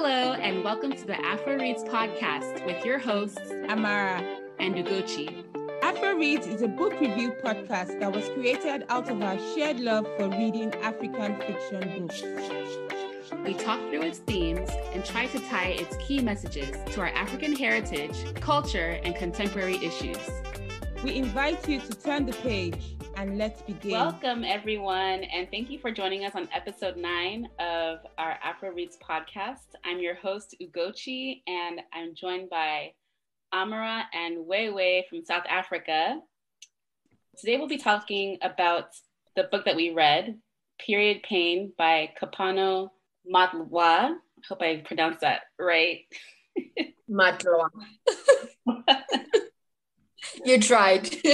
Hello, and welcome to the Afro Reads podcast with your hosts, Amara and Ugochi. Afro Reads is a book review podcast that was created out of our shared love for reading African fiction books. We talk through its themes and try to tie its key messages to our African heritage, culture, and contemporary issues. We invite you to turn the page and let's begin. Welcome, everyone, and thank you for joining us on episode nine of our Afro Reads podcast. I'm your host, Ugochi, and I'm joined by Amara and Wewe from South Africa. Today, we'll be talking about the book that we read, Period Pain by Kopano Matlwa. I hope I pronounced that right. Matloa. you tried.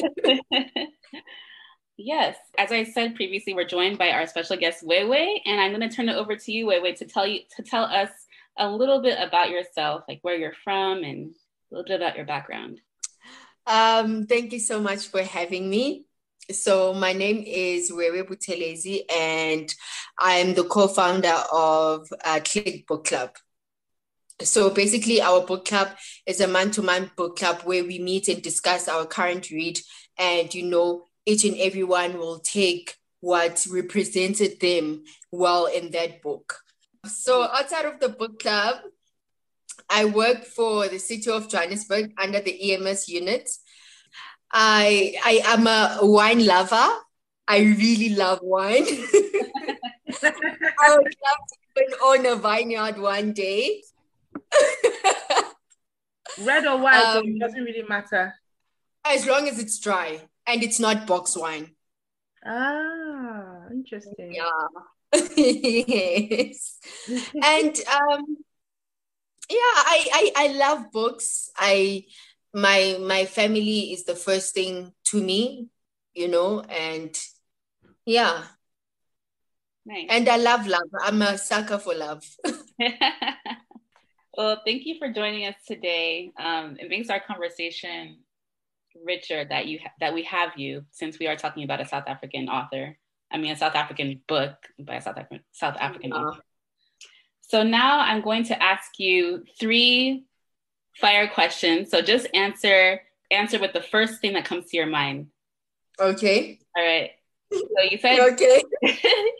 Yes, as I said previously, we're joined by our special guest Wewe, and I'm going to turn it over to you, Wewe, to tell you to tell us a little bit about yourself, like where you're from, and a little bit about your background. Um, thank you so much for having me. So my name is Wewe Buthelezi, and I am the co-founder of uh, Click Book Club. So basically, our book club is a man-to-man book club where we meet and discuss our current read, and you know each and everyone will take what represented them well in that book. So outside of the book club, I work for the city of Johannesburg under the EMS unit. I I am a wine lover. I really love wine. I would love to even own a vineyard one day. Red or white, um, doesn't really matter. As long as it's dry and it's not box wine. Ah, interesting. Yeah. yes. and um yeah, I, I I love books. I my my family is the first thing to me, you know, and yeah. Nice. And I love love. I'm a sucker for love. well, thank you for joining us today. Um, it makes our conversation richer that you ha- that we have you since we are talking about a South African author. I mean, a South African book by a South African South African author. So now I'm going to ask you three fire questions. So just answer answer with the first thing that comes to your mind. Okay. All right. So you said okay.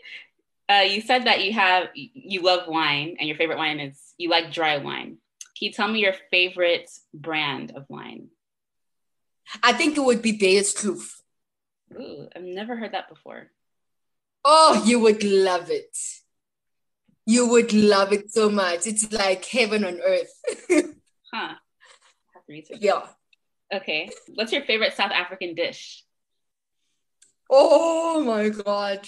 uh, you said that you have you love wine and your favorite wine is you like dry wine. Can you tell me your favorite brand of wine? I think it would be Beyerskloof. Ooh, I've never heard that before. Oh, you would love it. You would love it so much. It's like heaven on earth. huh. Yeah. Okay. What's your favorite South African dish? Oh my god.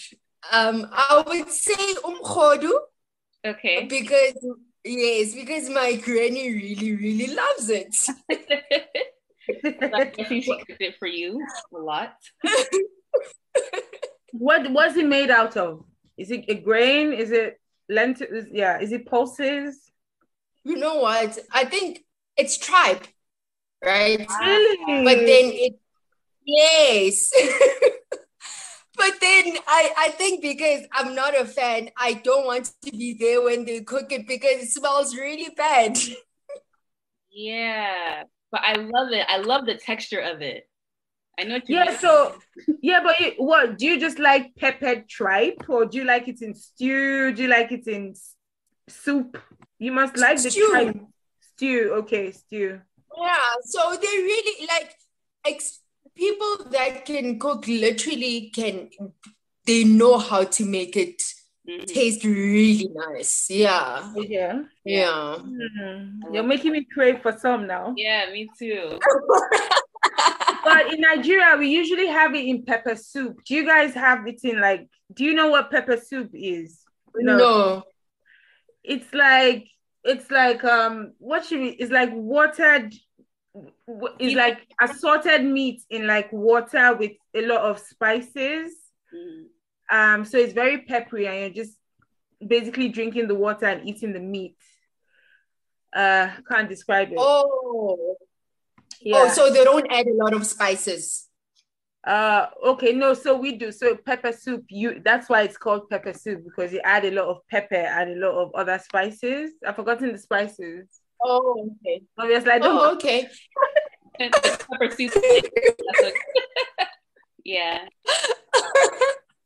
Um, I would say umkhodu. Okay. Because yes, because my granny really, really loves it. I think she cooked it for you a lot. what was it made out of? Is it a grain? Is it lentils? Yeah. Is it pulses? You know what? I think it's tripe, right? Really? But then it, yes. but then I, I think because I'm not a fan, I don't want to be there when they cook it because it smells really bad. yeah but I love it. I love the texture of it. I know. yeah. Mean. So yeah, but it, what do you just like peppered tripe, or do you like it in stew? Do you like it in soup? You must like stew. the tripe stew. Okay, stew. Yeah. So they really like ex- people that can cook. Literally, can they know how to make it mm-hmm. taste really nice. Yeah. Yeah. Yeah. Mm-hmm. You're making me crave for some now. Yeah, me too. but in Nigeria, we usually have it in pepper soup. Do you guys have it in like, do you know what pepper soup is? No. no. It's like, it's like, um, what should we, it's like watered, it's like assorted meat in like water with a lot of spices. Mm. Um, so it's very peppery, and you're just basically drinking the water and eating the meat. Uh, can't describe it. Oh, yeah. Oh, so they don't add a lot of spices. Uh okay, no, so we do so pepper soup. You that's why it's called pepper soup because you add a lot of pepper and a lot of other spices. I've forgotten the spices. Oh, okay. Obviously, I don't Oh, okay. Pepper soup. That's what- yeah.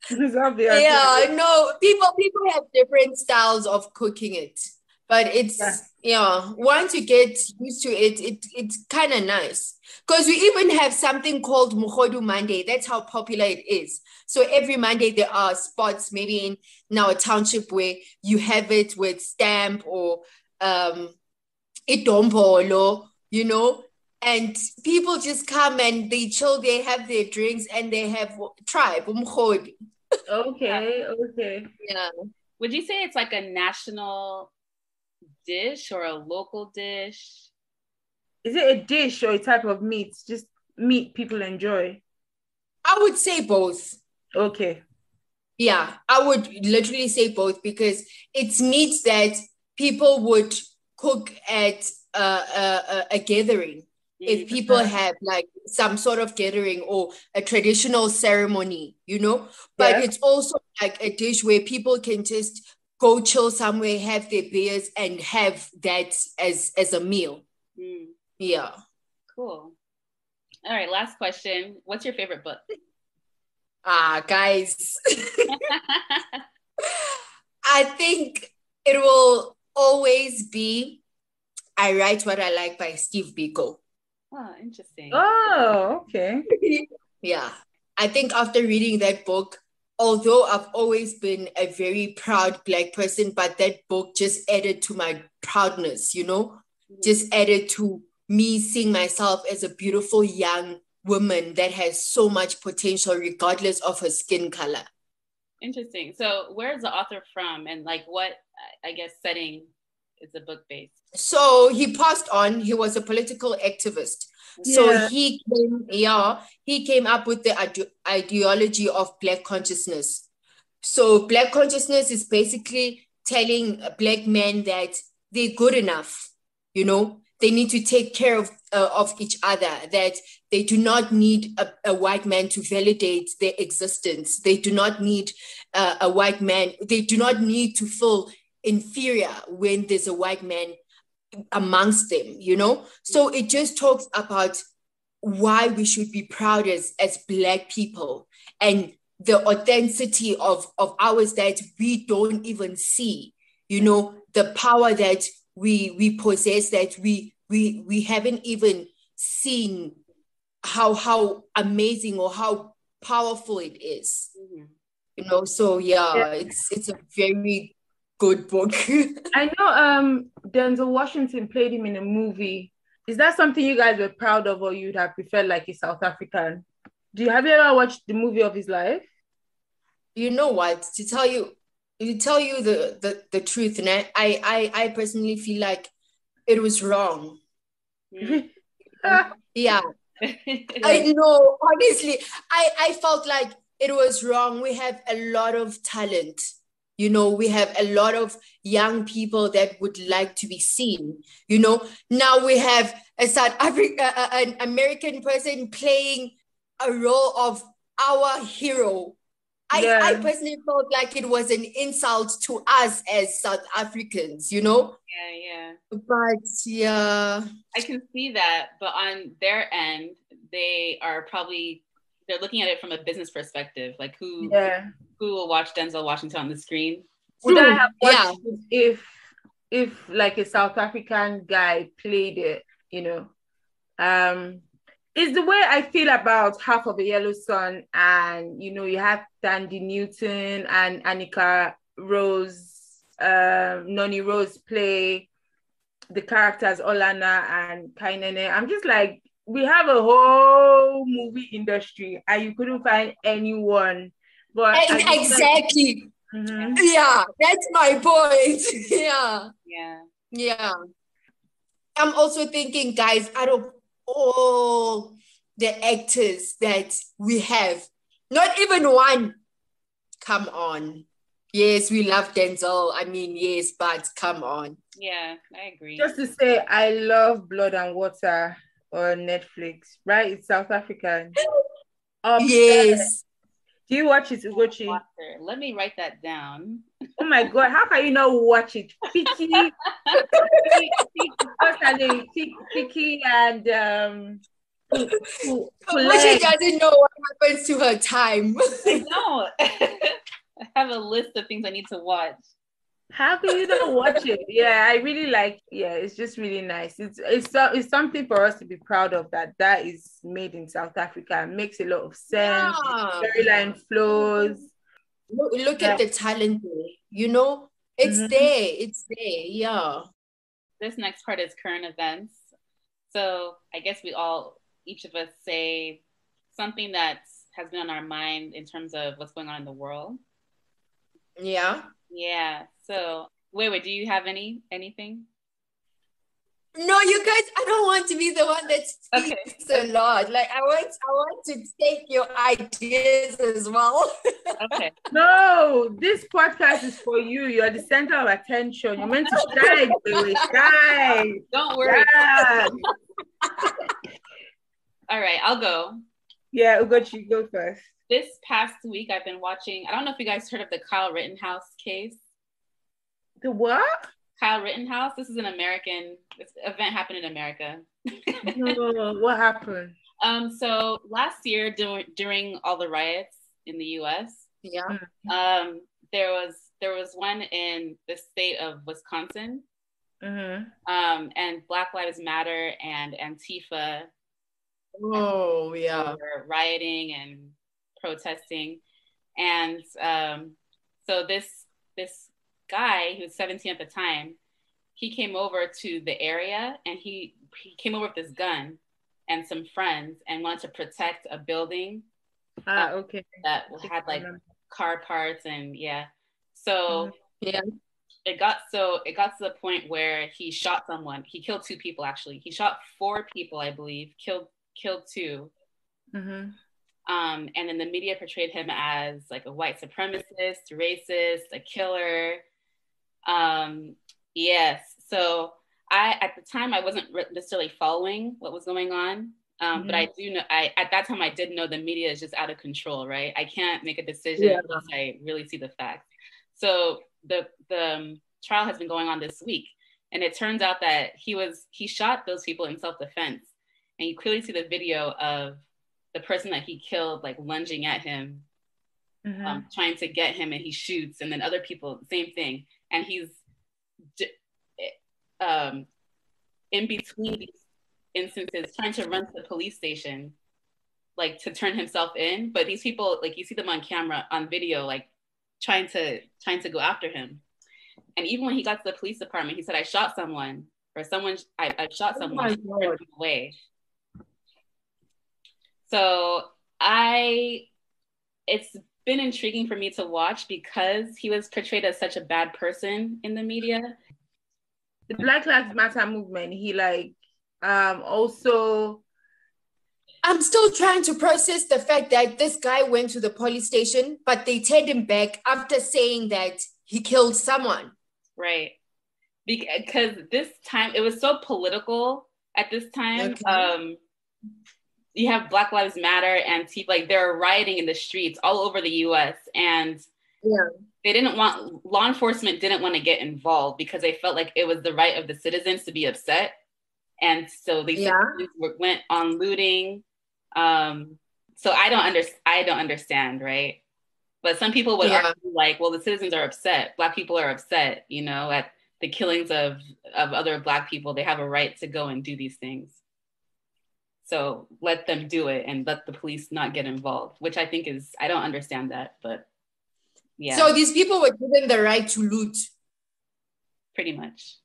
Obvious. yeah no people people have different styles of cooking it but it's Yeah. yeah, once you get used to it it it's kind of nice. Because we even have something called Mogodu Monday. That's how popular it is. So every Monday there are spots maybe in, in our township where you have it with samp or um idombolo you know and people just come and they chill they have their drinks and they have tribe umkhodi Okay, okay. yeah Would you say it's like a national dish or a local dish? Is it a dish or a type of meat? Just meat people enjoy. I would say both. Okay. Yeah, I would literally say both because it's meat that people would cook at a, a, a- a gathering. If people have like some sort of gathering or a traditional ceremony, you know, but Yeah. it's also like a dish where people can just go chill somewhere, have their beers, and have that as as a meal. Mm, Yeah. cool. All right, last question. What's your favorite book? Ah, guys. I think it will always be I Write What I Like by Steve Biko. Oh, interesting. Oh, okay. Yeah. I think after reading that book, although I've always been a very proud Black person, but that book just added to my proudness, you know, Mhm. just added to me seeing myself as a beautiful young woman that has so much potential, regardless of her skin color. Interesting. So, where's the author from, and like what I- I guess setting is a book based? So he passed on. He was a political activist. So he came, yeah, he came up with the ide- ideology of Black consciousness. So Black consciousness is basically telling Black men that they're good enough, you know, they need to take care of, uh, of each other, that they do not need a, a white man to validate their existence. They do not need uh, a white man, they do not need to feel inferior when there's a white man amongst them, you know? So it just talks about why we should be proud as, as Black people and the authenticity of, of ours that we don't even see, you know, the power that we we possess that we we we haven't even seen how how amazing or how powerful it is Mhm. you know so yeah, Yeah. it's it's a very good book I know um Denzel Washington played him in a movie. Is that something you guys were proud of or you'd have preferred like a South African? Do you have you ever watched the movie of his life? you know what to tell you to tell you the the, the truth and I, I i personally feel like it was wrong yeah i know honestly i i felt like it was wrong we have a lot of talent you know we have a lot of young people that would like to be seen you know now we have a south africa uh, uh, an american person playing a role of our hero I, Yeah. I personally felt like it was an insult to us as South Africans, you know? yeah, yeah. But yeah, I can see that, but on their end, they are probably they're looking at it from a business perspective, like who Yeah. who will watch Denzel Washington on the screen. Would I have Yeah. watched it if if like a South African guy played it, you know? Um it's the way I feel about half of a yellow sun and you know you have Thandie Newton and Anika Rose um Noni Rose play the characters Olanna and Kainene. I'm just like we have a whole movie industry and you couldn't find anyone but I and just like- exactly. Mhm. Yeah, that's my point. yeah, Yeah. yeah. I'm also thinking, guys, out of all the actors that we have, not even one. Come on. Yes, we love Denzel. I mean, yes, but come on. Yeah, I agree. Just to say, I love Blood and Water on Netflix, right? It's South African. Obsessed. Yes. Do you watch it, Ugochi? Water. Let me write that down. Oh my god, how can you not watch it? Picky, what's her? Picky and um Pu- Pu- she doesn't know what happens to her time. I know. I have a list of things I need to watch. How can you not watch it? Yeah, I really like. Yeah, it's just really nice. It's it's it's something for us to be proud of that that is made in South Africa. It makes a lot of sense. Yeah. Storyline flows. Look, look Yeah. at the talent. You know, it's Mhm. there. It's there. Yeah. This next part is current events. So I guess we all, each of us, say something that has been on our mind in terms of what's going on in the world. Yeah. Yeah. So wait, wait. Do you have any anything? No, you guys, I don't want to be the one that Okay. speaks a lot. Like I want I want to take your ideas as well. Okay. No, this podcast is for you. You're the center of attention. You're meant to shine, baby. Shine. Don't worry. Yeah. All right. I'll go. Yeah, Ugochi, go first. This past week, I've been watching. I don't know if you guys heard of the Kyle Rittenhouse case. The what? Kyle Rittenhouse. This is an American this event happened in America. No, what happened? Um, so last year during during all the riots in the US, Yeah. um, there was there was one in the state of Wisconsin. Mm-hmm. Um, and Black Lives Matter and Antifa Oh yeah. rioting and protesting. And um, so this this guy who was 17 at the time, he came over to the area and he he came over with this gun and some friends and wanted to protect a building Ah, okay. that had like car parts and yeah. So Yeah. it got so it got to the point where he shot someone. He killed two people actually. He shot four people, I believe. Killed killed two. Mm-hmm. Um, and then the media portrayed him as like a white supremacist, racist, a killer. Um, yes. So I, at the time, I wasn't necessarily following what was going on. Um, But I do know, I at that time, I did know the media is just out of control, right? I can't make a decision Yeah. unless I really see the facts. So the the um, trial has been going on this week, and it turns out that he was he shot those people in self defense, and you clearly see the video of the person that he killed like lunging at him Mm-hmm. um, trying to get him and he shoots and then other people same thing and he's d- um, in between these instances trying to run to the police station like to turn himself in but these people like you see them on camera on video like trying to trying to go after him and even when he got to the police department he said i shot someone or someone i, I shot Oh someone my God. away so i it's been intriguing for me to watch because he was portrayed as such a bad person in the media. The Black Lives Matter movement. He like um also I'm still trying to process the fact that this guy went to the police station, but they turned him back after saying that he killed someone. Right. Because this time it was so political at this time. Okay. Um you have Black Lives Matter and T like they're rioting in the streets all over the US and Yeah. they didn't want law enforcement didn't want to get involved because they felt like it was the right of the citizens to be upset. And so they Yeah. went on looting. Um, so I don't under I don't understand, right? But some people would Yeah. argue like, well, the citizens are upset. Black people are upset, you know, at the killings of of other black people. They have a right to go and do these things. So let them do it and let the police not get involved, which I think is I don't understand that, but yeah, So these people were given the right to loot pretty much.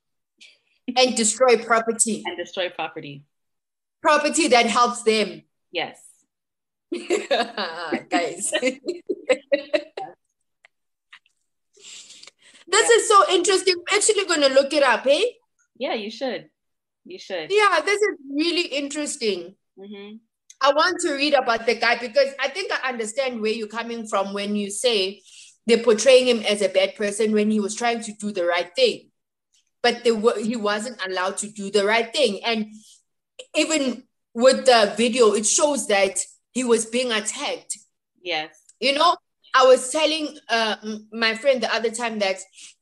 and destroy property, And destroy property. property that helps them. Yes. Guys. this is so interesting. I'm actually going to look it up, eh? Yeah, you should. You should. Yeah, this is really interesting. hmm I want to read about the guy because I think I understand where you're coming from when you say they're portraying him as a bad person when he was trying to do the right thing. But they were, he wasn't allowed to do the right thing. And even with the video, it shows that he was being attacked. Yes. You know, I was telling uh, my friend the other time that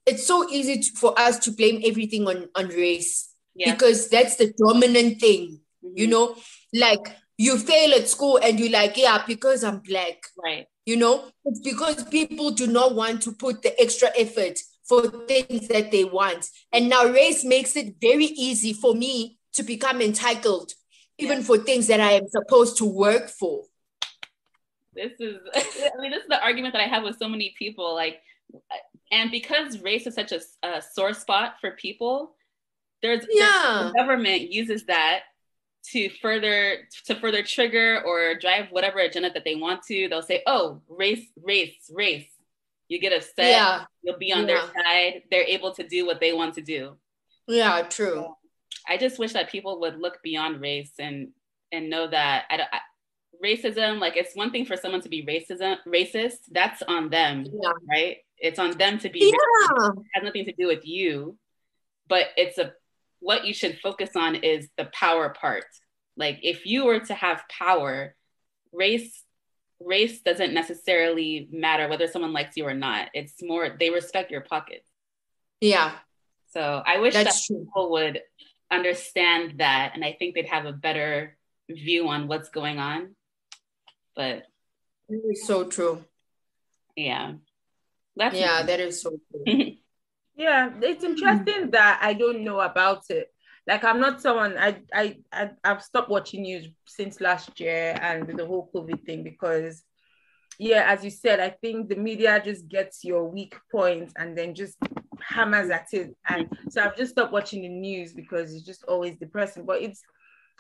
it's so easy to, for us to blame everything on, on race yes. because that's the dominant thing. Mm-hmm. You know, like you fail at school and you're like, yeah, because I'm black. Right. You know, it's because people do not want to put the extra effort for things that they want. And now race makes it very easy for me to become entitled, even for things that I am supposed to work for. This is, I mean, this is the argument that I have with so many people. Like, and because race is such a, a sore spot for people, there's yeah, the government uses that to further to further trigger or drive whatever agenda that they want to. They'll say, "Oh, race, race, race." You get upset. Yeah. You'll be on yeah. their side. They're able to do what they want to do. Yeah, true. I just wish that people would look beyond race and and know that I, I, racism, like it's one thing for someone to be racism racist. That's on them, yeah. right? It's on them to be. Yeah. It has nothing to do with you, but it's a what you should focus on is the power part. Like if you were to have power, race race doesn't necessarily matter whether someone likes you or not. It's more they respect your pockets. Yeah. So I wish That's that true. people would understand that and I think they'd have a better view on what's going on. But it is so true. Yeah. That's yeah, that is so true. yeah, it's interesting that I don't know about it. Like I'm not someone I I, I I've stopped watching news since last year and the whole COVID thing because yeah, as you said, I think the media just gets your weak points and then just hammers at it. And so I've just stopped watching the news because it's just always depressing. But it's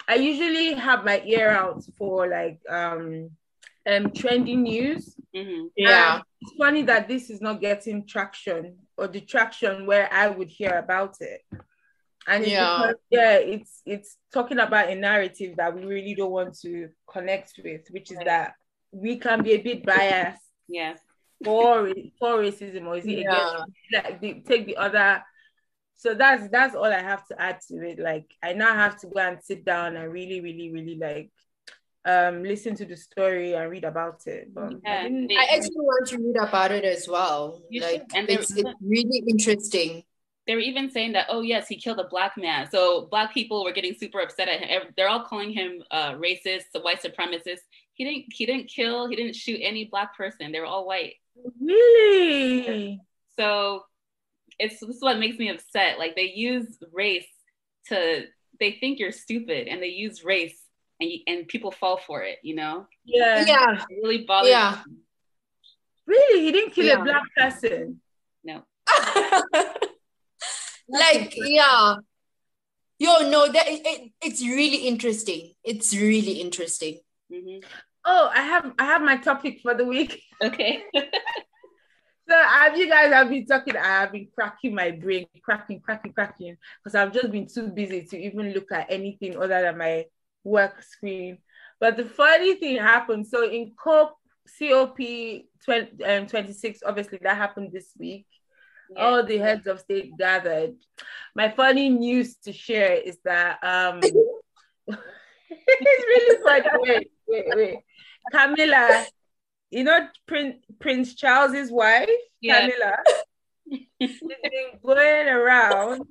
I usually have my ear out for like um um trending news. Mm-hmm. Yeah. And it's funny that this is not getting traction or the traction where I would hear about it. And yeah. Because, yeah, it's it's talking about a narrative that we really don't want to connect with, which is right. that we can be a bit biased. Yes. For for racism, or is it yeah. against like the, take the other so that's that's all I have to add to it. Like I now have to go and sit down and really, really, really like um listen to the story and read about it. But yeah, I, I, actually want to read about it as well. You like should. and it's, it's really interesting. They were even saying that, oh yes, he killed a black man. So black people were getting super upset at him. They're all calling him uh, racist, white supremacist. He didn't. He didn't kill. He didn't shoot any black person. They were all white. Really? So it's this is what makes me upset. Like they use race to they think you're stupid and they use race and you, and people fall for it, you know? Yeah. Yeah. It really bothers yeah. me. Really? He didn't kill yeah. a black person? No. like, yeah. Yo, no, that it, it's really interesting. It's really interesting. Mm-hmm. Oh, I have I have my topic for the week. Okay. So have you guys have been talking? I have been cracking my brain, cracking, cracking, cracking, because I've just been too busy to even look at anything other than my work screen. But the funny thing happened. So in COP, COP 20, um, 26, obviously that happened this week. Yeah. All the heads of state gathered. My funny news to share is that um it's really funny. Wait, wait, wait. Camilla you know Prince Prince Charles's wife, yeah. Camilla, she's been going around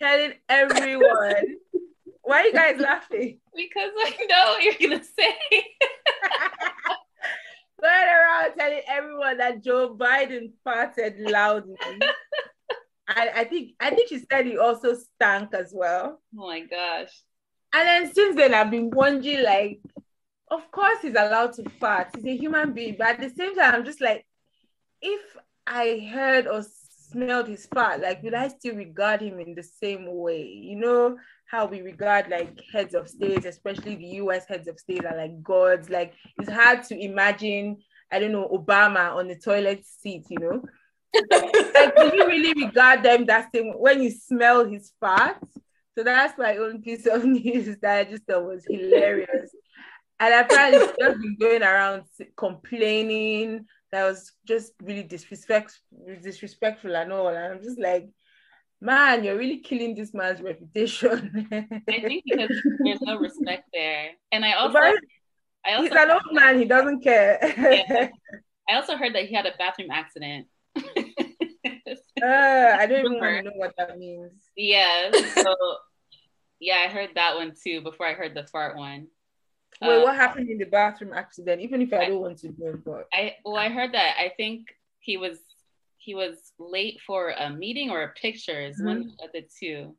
telling everyone. Why are you guys laughing? Because I know what you're gonna say. going around telling everyone that Joe Biden farted loudly. I, I think I think she said he also stank as well. Oh my gosh. And then since then I've been wondering like of course he's allowed to fart. He's a human being. But at the same time, I'm just like, if I heard or smelled his fart, like would I still regard him in the same way? You know how we regard like heads of states, especially the US heads of state are like gods. Like it's hard to imagine, I don't know, Obama on the toilet seat, you know. like, do you really regard them that same when you smell his fart? So that's my own piece of news that I just thought was hilarious. And apparently, she's just been going around complaining that was just really disrespect, disrespectful and all. And I'm just like, man, you're really killing this man's reputation. I think because there's no respect there. And I also, but, I also He's an old man. He doesn't care. yeah. I also heard that he had a bathroom accident. uh, I don't even know what that means. Yeah. So, yeah, I heard that one too before I heard the fart one. Wait, what happened in the bathroom accident? Even if I, I don't want to know, but I well, I heard that. I think he was he was late for a meeting or a picture is mm-hmm. one of the two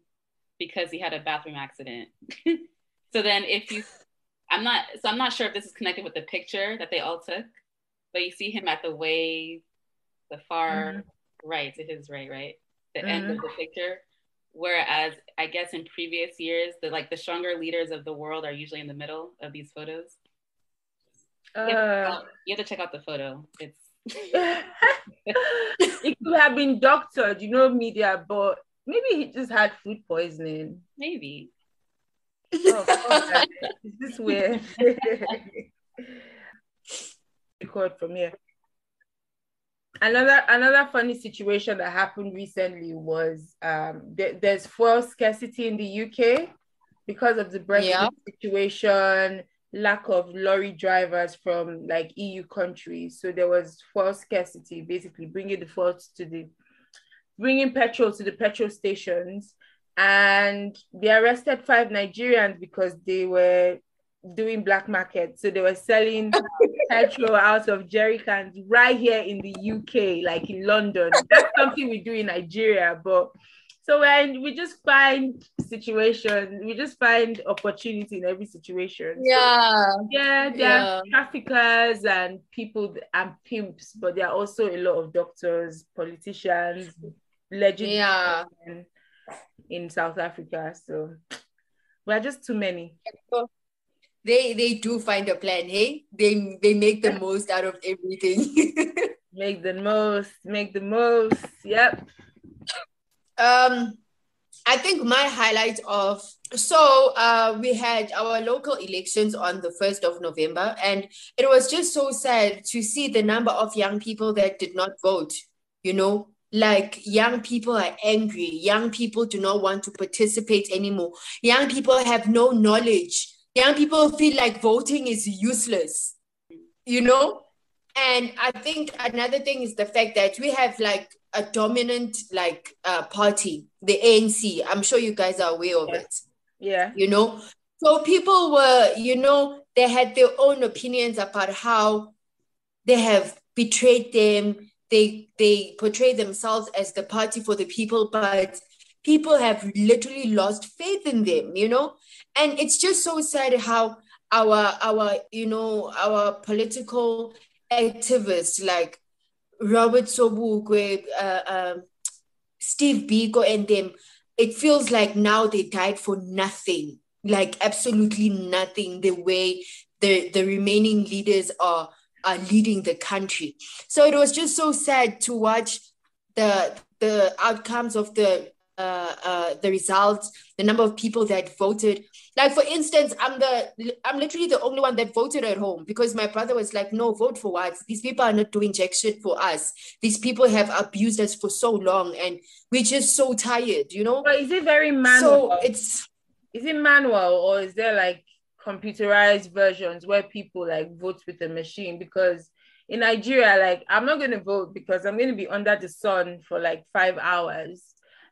because he had a bathroom accident. so then if you I'm not so I'm not sure if this is connected with the picture that they all took, but you see him at the way the far mm-hmm. right to his right, right? The mm-hmm. end of the picture. Whereas I guess in previous years, the like the stronger leaders of the world are usually in the middle of these photos. Uh, you, have out, you, have to check out the photo. It's it could have been doctored, you know, media, but maybe he just had food poisoning. Maybe. Oh, is this weird? Record from here. Another another funny situation that happened recently was um, th- there's fuel scarcity in the UK because of the Brexit yeah. situation, lack of lorry drivers from like EU countries. So there was fuel scarcity, basically bringing the fuel to the bringing petrol to the petrol stations and they arrested five Nigerians because they were doing black market. So they were selling petrol out of jerry cans right here in the UK, like in London. That's something we do in Nigeria, but so when we just find situations, we just find opportunity in every situation. Yeah. So, yeah, there yeah. are traffickers and people and pimps, but there are also a lot of doctors, politicians, legend yeah. in South Africa. So we're just too many. They they do find a plan, hey? They they make the most out of everything. make the most, make the most. Yep. Um I think my highlight of so uh, we had our local elections on the 1st of November, and it was just so sad to see the number of young people that did not vote. You know, like young people are angry. Young people do not want to participate anymore. Young people have no knowledge. Young people feel like voting is useless you know? And i think another thing is the fact that we have like a dominant like uh, party the anc i'm sure you guys are aware of yeah. it. Yeah. You know? So people were you know they had their own opinions about how they have betrayed them. They they portray themselves as the party for the people but people have literally lost faith in them you know? And it's just so sad how our our you know our political activists like robert sobukwe uh, uh, steve biko and them it feels like now they died for nothing like absolutely nothing the way the the remaining leaders are are leading the country. So it was just so sad to watch the the outcomes of the uh, uh, the results, the number of people that voted. Like for instance, I'm the I'm literally the only one that voted at home because my brother was like, "No, vote for what? These people are not doing jack shit for us. These people have abused us for so long, and we're just so tired." You know. But is it very manual? So it's is it manual or is there like computerized versions where people like vote with a machine because in Nigeria, like I'm not gonna vote because I'm gonna be under the sun for like five hours.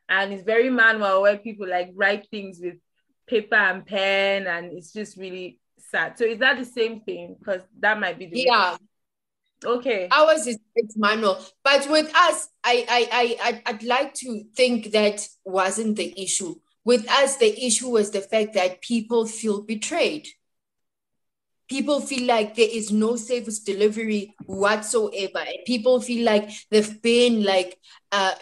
And it's very manual where people like write things with paper and pen and it's just really sad. So is that the same thing? Because that might be the yeah. Okay. Ours is it's manual. But with us, I I I I'd like to think that wasn't the issue. With us, the issue was the fact that people feel betrayed. People feel like there is no service delivery whatsoever. And people feel like they've been like uh,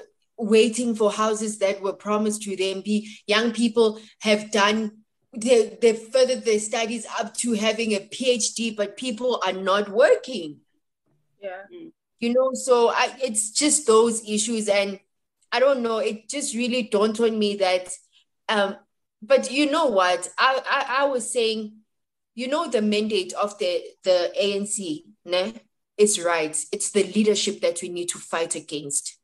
waiting for houses that were promised to them. Be young people have done they, they've furthered their studies up to having a PhD, but people are not working. Yeah. You know, so I, it's just those issues. And I don't know, it just really dawned on me that um, but you know what? I, I, I was saying, you know, the mandate of the, the ANC, ne? It's right. It's the leadership that we need to fight against mm.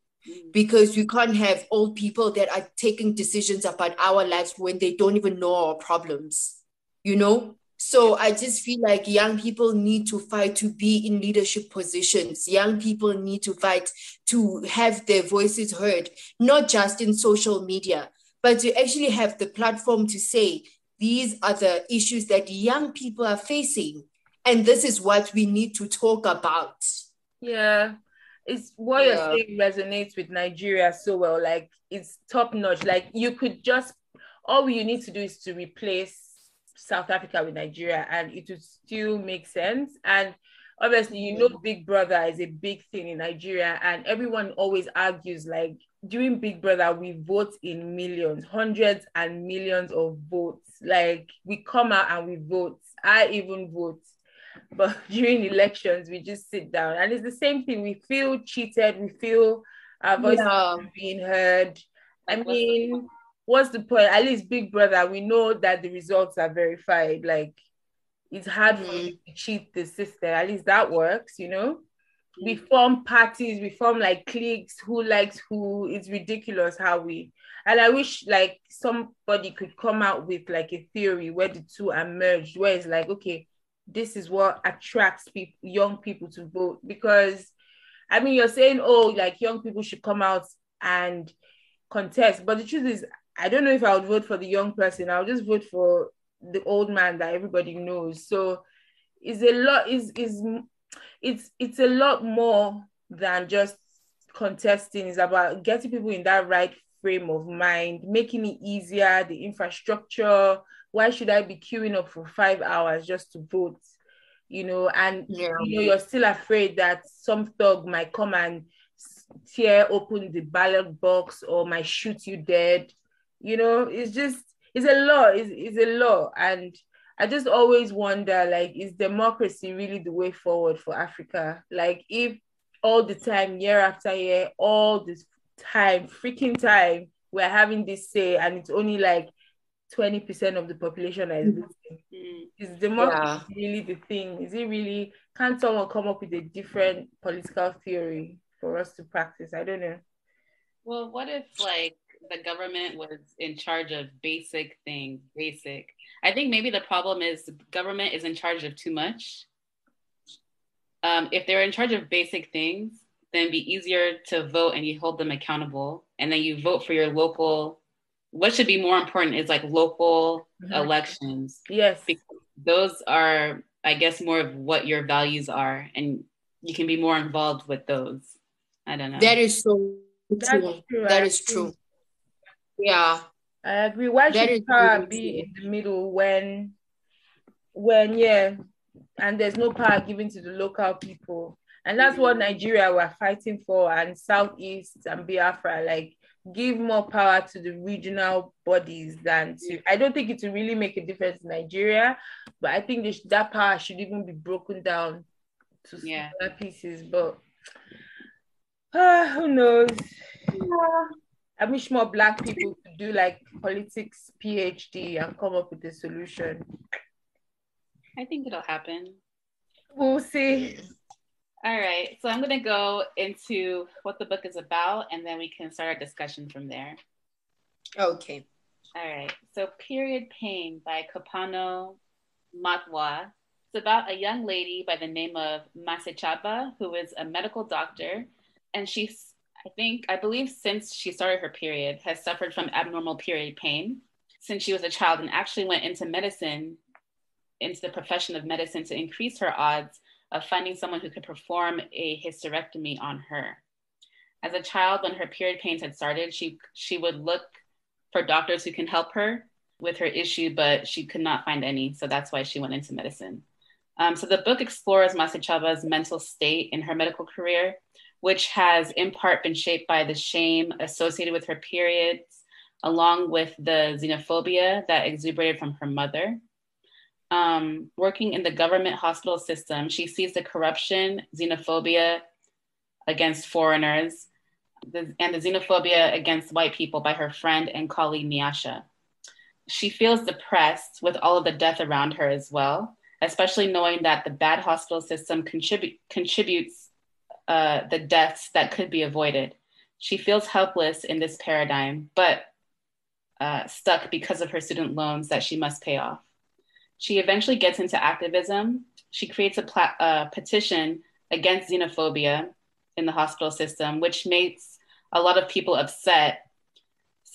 Because we can't have old people that are taking decisions about our lives when they don't even know our problems. You know, So I just feel like young people need to fight to be in leadership positions. Young people need to fight to have their voices heard, not just in social media, but to actually have the platform to say, these are the issues that young people are facing. And this is what we need to talk about. Yeah. It's what yeah. you're saying resonates with Nigeria so well. Like it's top notch. Like you could just all you need to do is to replace South Africa with Nigeria, and it would still make sense. And obviously, you know, Big Brother is a big thing in Nigeria, and everyone always argues like during Big Brother, we vote in millions, hundreds and millions of votes. Like we come out and we vote. I even vote. But during elections, we just sit down. And it's the same thing. We feel cheated. We feel our voices yeah. being heard. I mean, what's the point? At least Big Brother, we know that the results are verified. Like it's hard mm-hmm. for to cheat the system. At least that works, you know. Mm-hmm. We form parties, we form like cliques, who likes who. It's ridiculous how we and I wish like somebody could come out with like a theory where the two are merged, where it's like, okay, this is what attracts people, young people to vote. Because I mean, you're saying, oh, like young people should come out and contest, but the truth is, I don't know if I would vote for the young person. I'll just vote for the old man that everybody knows. So it's a lot is is it's it's a lot more than just contesting. It's about getting people in that right frame of mind, making it easier, the infrastructure. Why should I be queuing up for five hours just to vote? You know, and yeah. you know, you're still afraid that some thug might come and tear open the ballot box or might shoot you dead you know it's just it's a law it's, it's a law and i just always wonder like is democracy really the way forward for africa like if all the time year after year all this time freaking time we're having this say and it's only like 20% of the population is mm-hmm. Mm. Is democracy yeah. really the thing? Is it really, can someone come up with a different political theory for us to practice? I don't know. Well, what if like the government was in charge of basic things, basic. I think maybe the problem is government is in charge of too much. Um, if they're in charge of basic things, then it'd be easier to vote and you hold them accountable. And then you vote for your local. What should be more important is like local mm-hmm. elections. Yes. Because those are, I guess, more of what your values are. And you can be more involved with those. I don't know. That is so true. true. That is true. Yeah. I agree. Why that should power be in the middle when when yeah, and there's no power given to the local people? And that's what Nigeria were fighting for, and Southeast and Biafra, like give more power to the regional bodies than to. I don't think it will really make a difference in Nigeria, but I think this, that power should even be broken down to yeah. smaller pieces. But uh, who knows? Yeah. I wish more black people could do like politics PhD and come up with a solution. I think it'll happen. We'll see. All right. So I'm going to go into what the book is about and then we can start our discussion from there. Okay. All right. So Period Pain by Kopano Matlwa. It's about a young lady by the name of Masechaba, who is a medical doctor, and she's I think, I believe since she started her period, has suffered from abnormal period pain since she was a child and actually went into medicine, into the profession of medicine to increase her odds of finding someone who could perform a hysterectomy on her. As a child, when her period pains had started, she, she would look for doctors who can help her with her issue, but she could not find any. So that's why she went into medicine. Um, so the book explores Masechaba's mental state in her medical career which has in part been shaped by the shame associated with her periods, along with the xenophobia that exuberated from her mother. Um, working in the government hospital system, she sees the corruption, xenophobia against foreigners, the, and the xenophobia against white people by her friend and colleague Nyasha. She feels depressed with all of the death around her as well, especially knowing that the bad hospital system contribute, contributes uh, the deaths that could be avoided. She feels helpless in this paradigm, but uh, stuck because of her student loans that she must pay off. She eventually gets into activism. She creates a pla- petition against xenophobia in the hospital system, which makes a lot of people upset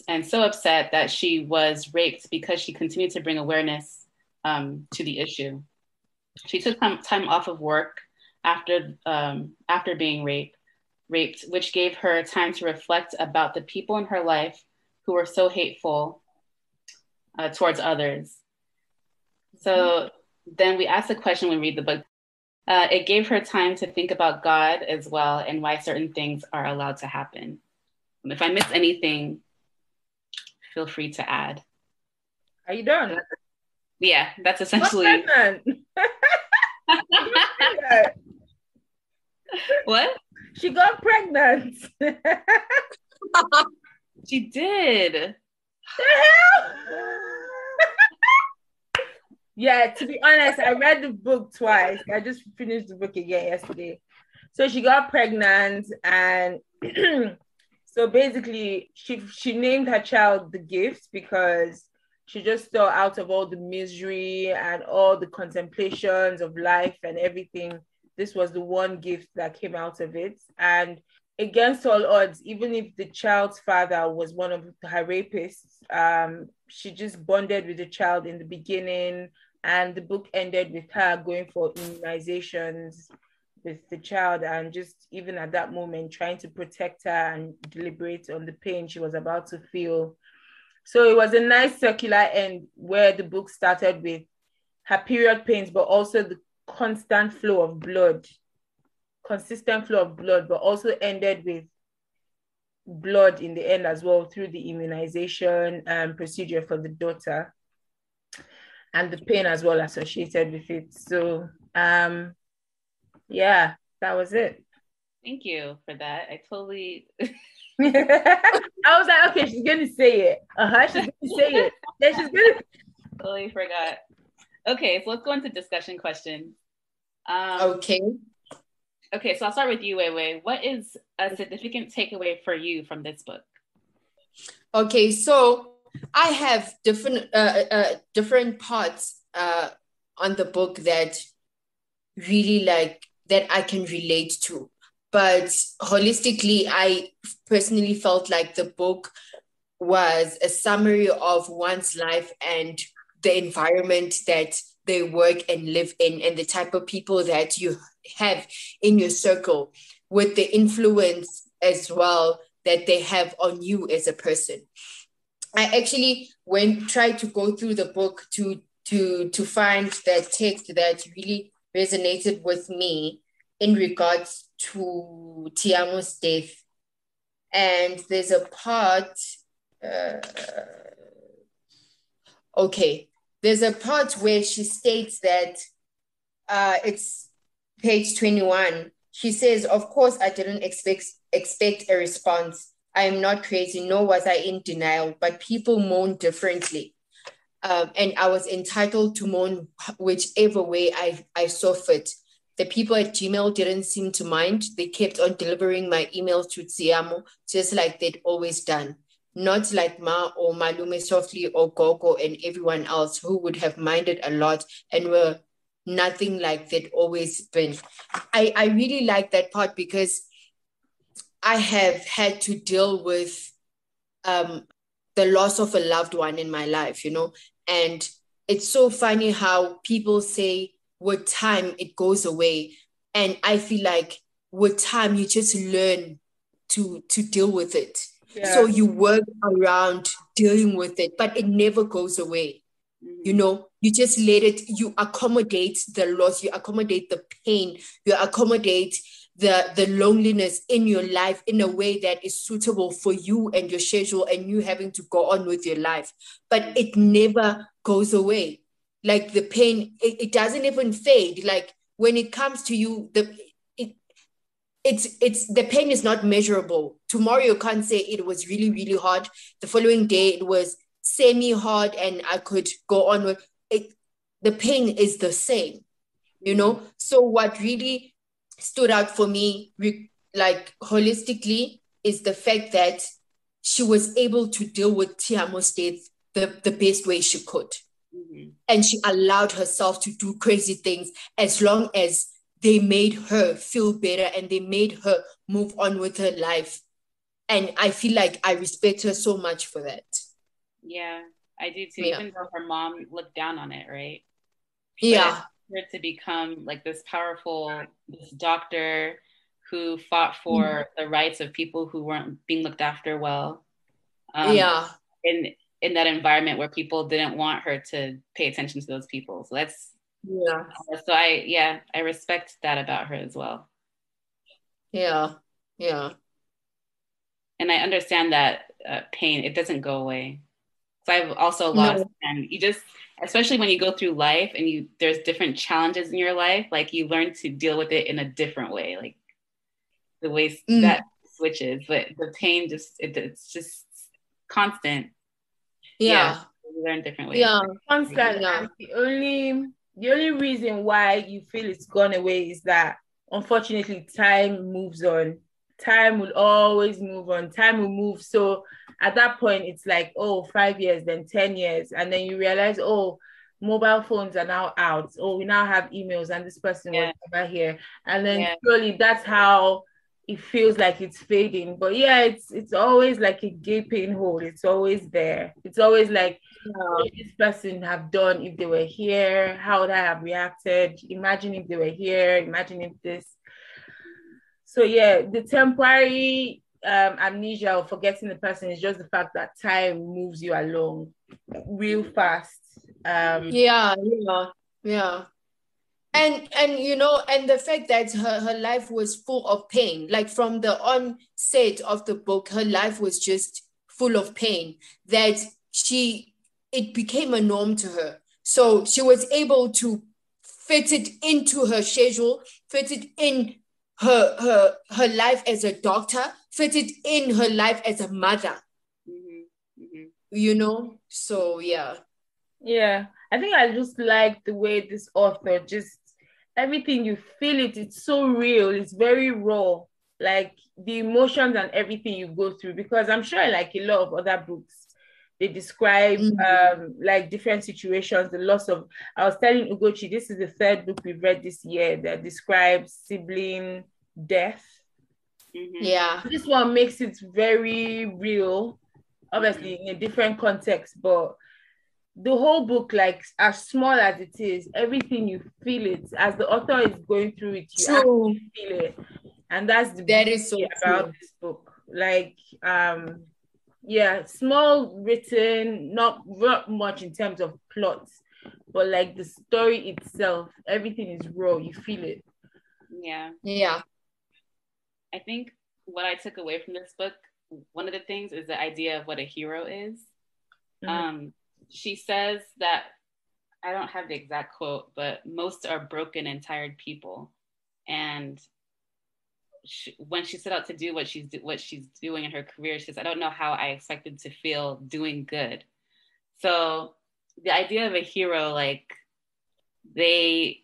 and so upset that she was raped because she continued to bring awareness um, to the issue. She took some time off of work after um, after being raped, raped, which gave her time to reflect about the people in her life who were so hateful uh, towards others. So then we ask the question when we read the book. Uh, it gave her time to think about God as well and why certain things are allowed to happen. If I miss anything, feel free to add. Are you done? Yeah, that's essentially. what? She got pregnant. she did. The hell? Yeah, to be honest, I read the book twice. I just finished the book again yesterday. So she got pregnant and so basically she she named her child the gift because she just thought out of all the misery and all the contemplations of life and everything this was the one gift that came out of it and against all odds even if the child's father was one of her rapists um, she just bonded with the child in the beginning and the book ended with her going for immunizations with the child and just even at that moment trying to protect her and deliberate on the pain she was about to feel. So it was a nice circular end where the book started with her period pains but also the constant flow of blood consistent flow of blood but also ended with blood in the end as well through the immunization um, procedure for the daughter and the pain as well associated with it so um yeah, that was it. Thank you for that. I totally. I was like, okay, she's gonna say it. Uh huh. She's gonna say it. Yeah, she's gonna. Totally forgot. Okay, so let's go into discussion question. Um, okay. Okay, so I'll start with you, Wewe. What is a significant takeaway for you from this book? Okay, so I have different uh, uh, different parts uh, on the book that really like that I can relate to. But holistically, I personally felt like the book was a summary of one's life and the environment that they work and live in, and the type of people that you have in your circle, with the influence as well that they have on you as a person. I actually went tried to go through the book to to to find that text that really resonated with me in regards to Tsiamo's death. And there's a part, uh, okay, there's a part where she states that uh, it's page 21. She says, Of course, I didn't expect, expect a response. I am not crazy, nor was I in denial, but people mourn differently. Um, and I was entitled to mourn whichever way I, I saw fit. The people at Gmail didn't seem to mind. They kept on delivering my emails to Tsiamo, just like they'd always done. Not like Ma or Malume Softly or Gogo and everyone else who would have minded a lot and were nothing like they'd always been. I, I really like that part because I have had to deal with um, the loss of a loved one in my life, you know, and it's so funny how people say with time it goes away. And I feel like with time you just learn to to deal with it. Yeah. So you work around dealing with it, but it never goes away. Mm-hmm. You know, you just let it, you accommodate the loss, you accommodate the pain, you accommodate the the loneliness in your life in a way that is suitable for you and your schedule and you having to go on with your life. But it never goes away. Like the pain it, it doesn't even fade. Like when it comes to you the it it's it's the pain is not measurable. Tomorrow you can't say it was really really hard. The following day it was semi hard and i could go on with it the pain is the same you know? So what really stood out for me, like holistically, is the fact that she was able to deal with Tsiamo's death the, the best way she could. mm-hmm. and she allowed herself to do crazy things as long as they made her feel better and they made her move on with her life and i feel like i respect her so much for that yeah i do too yeah. even though her mom looked down on it right but yeah her to become like this powerful this doctor who fought for mm-hmm. the rights of people who weren't being looked after well. Um, yeah. in in that environment where people didn't want her to pay attention to those people. So that's yeah. so i yeah i respect that about her as well. Yeah. Yeah. And i understand that uh, pain it doesn't go away. So i've also lost no. and you just especially when you go through life and you there's different challenges in your life like you learn to deal with it in a different way like the way mm. that switches but the pain just it, it's just constant. Yeah, yeah you learn different ways. Yeah. Constant yeah. the only the only reason why you feel it's gone away is that unfortunately time moves on time will always move on. Time will move. So at that point it's like oh five years then 10 years. And then you realize oh mobile phones are now out. Oh we now have emails and this person yeah. was over here. And then yeah. slowly that's how it feels like it's fading. But yeah it's it's always like a gaping hole. It's always there. It's always like what this person have done if they were here? How would i have reacted? Imagine if they were here. Imagine if this so yeah the temporary um, amnesia or forgetting the person is just the fact that time moves you along real fast. Um, yeah, yeah, yeah. And and you know, and the fact that her, her life was full of pain, like from the onset of the book, her life was just full of pain. That she it became a norm to her. So she was able to fit it into her schedule, fit it in her her her life as a doctor fitted in her life as a mother. Mm-hmm. Mm-hmm. you know? So yeah. Yeah. I think i just like the way this author just everything you feel it it's so real. It's very raw. Like the emotions and everything you go through. Because i'm sure like a lot of other books they describe mm-hmm. um, like different situations the loss of i was telling ugochi this is the third book we've read this year that describes sibling death Mm-hmm. Yeah. This one makes it very real, obviously in a different context, but the whole book, like as small as it is, everything you feel it as the author is going through it, you feel it. And that's the that is so about true. this book. Like um yeah, small written, not, not much in terms of plots, but like the story itself, everything is raw, you feel it. Yeah. Yeah. I think what I took away from this book, one of the things is the idea of what a hero is. Mm-hmm. Um, she says that I don't have the exact quote, but most are broken and tired people. And she, when she set out to do what she's what she's doing in her career, she says, "I don't know how I expected to feel doing good." So the idea of a hero, like they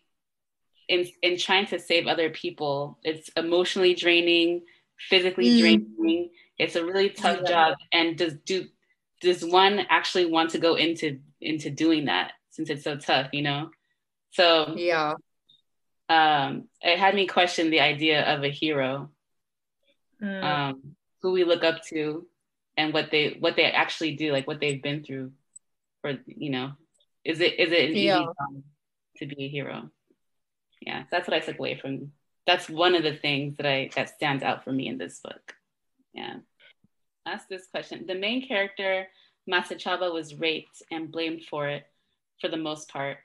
in in trying to save other people it's emotionally draining physically mm. draining. It's a really tough job. And does do does one actually want to go into into doing that since it's so tough you know? So yeah um it had me question the idea of a hero mm. um who we look up to and what they what they actually do like what they've been through for you know is it is it easy to be a hero? Yeah that's what i took away from that's one of the things that i that stands out for me in this book. Yeah. Ask this question. The main character masechaba was raped and blamed for it for the most part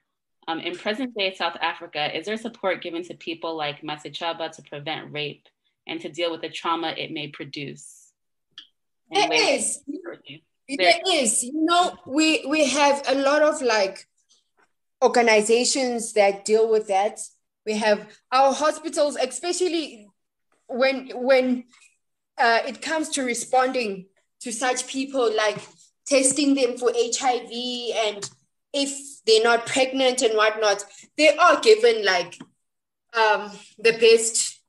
um, in present day south africa is there support given to people like masechaba to prevent rape and to deal with the trauma it may produce? There is. there is. You know we we have a lot of like organizations that deal with that. We have our hospitals especially when when uh, it comes to responding to such people like testing them for hiv and if they're not pregnant and whatnot they are given like um, the best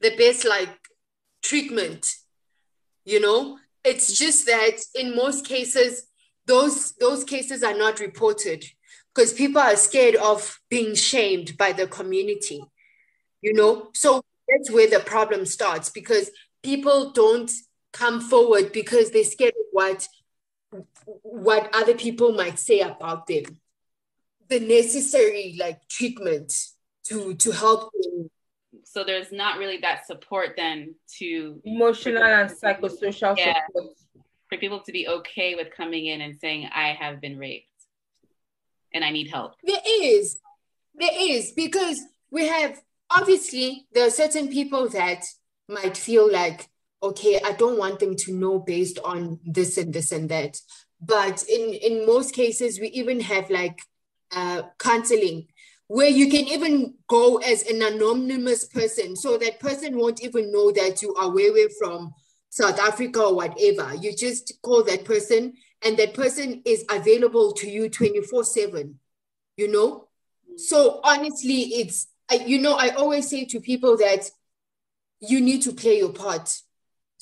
the best like treatment you know? It's just that in most cases those those cases are not reported because people are scared of being shamed by the community you know? So that's where the problem starts because people don't come forward because they're scared of what what other people might say about them. The necessary like treatment to to help them. So there's not really that support then to emotional and psychosocial yeah, support. For people to be okay with coming in and saying i have been raped and i need help. There is. There is. Because we have obviously there are certain people that might feel like okay i don't want them to know based on this and this and that but in in most cases we even have like uh, counseling where you can even go as an anonymous person. So that person won't even know that you are way from south africa or whatever. You just call that person and that person is available to you 24 7 you know? So honestly it's you know i always say to people that you need to play your part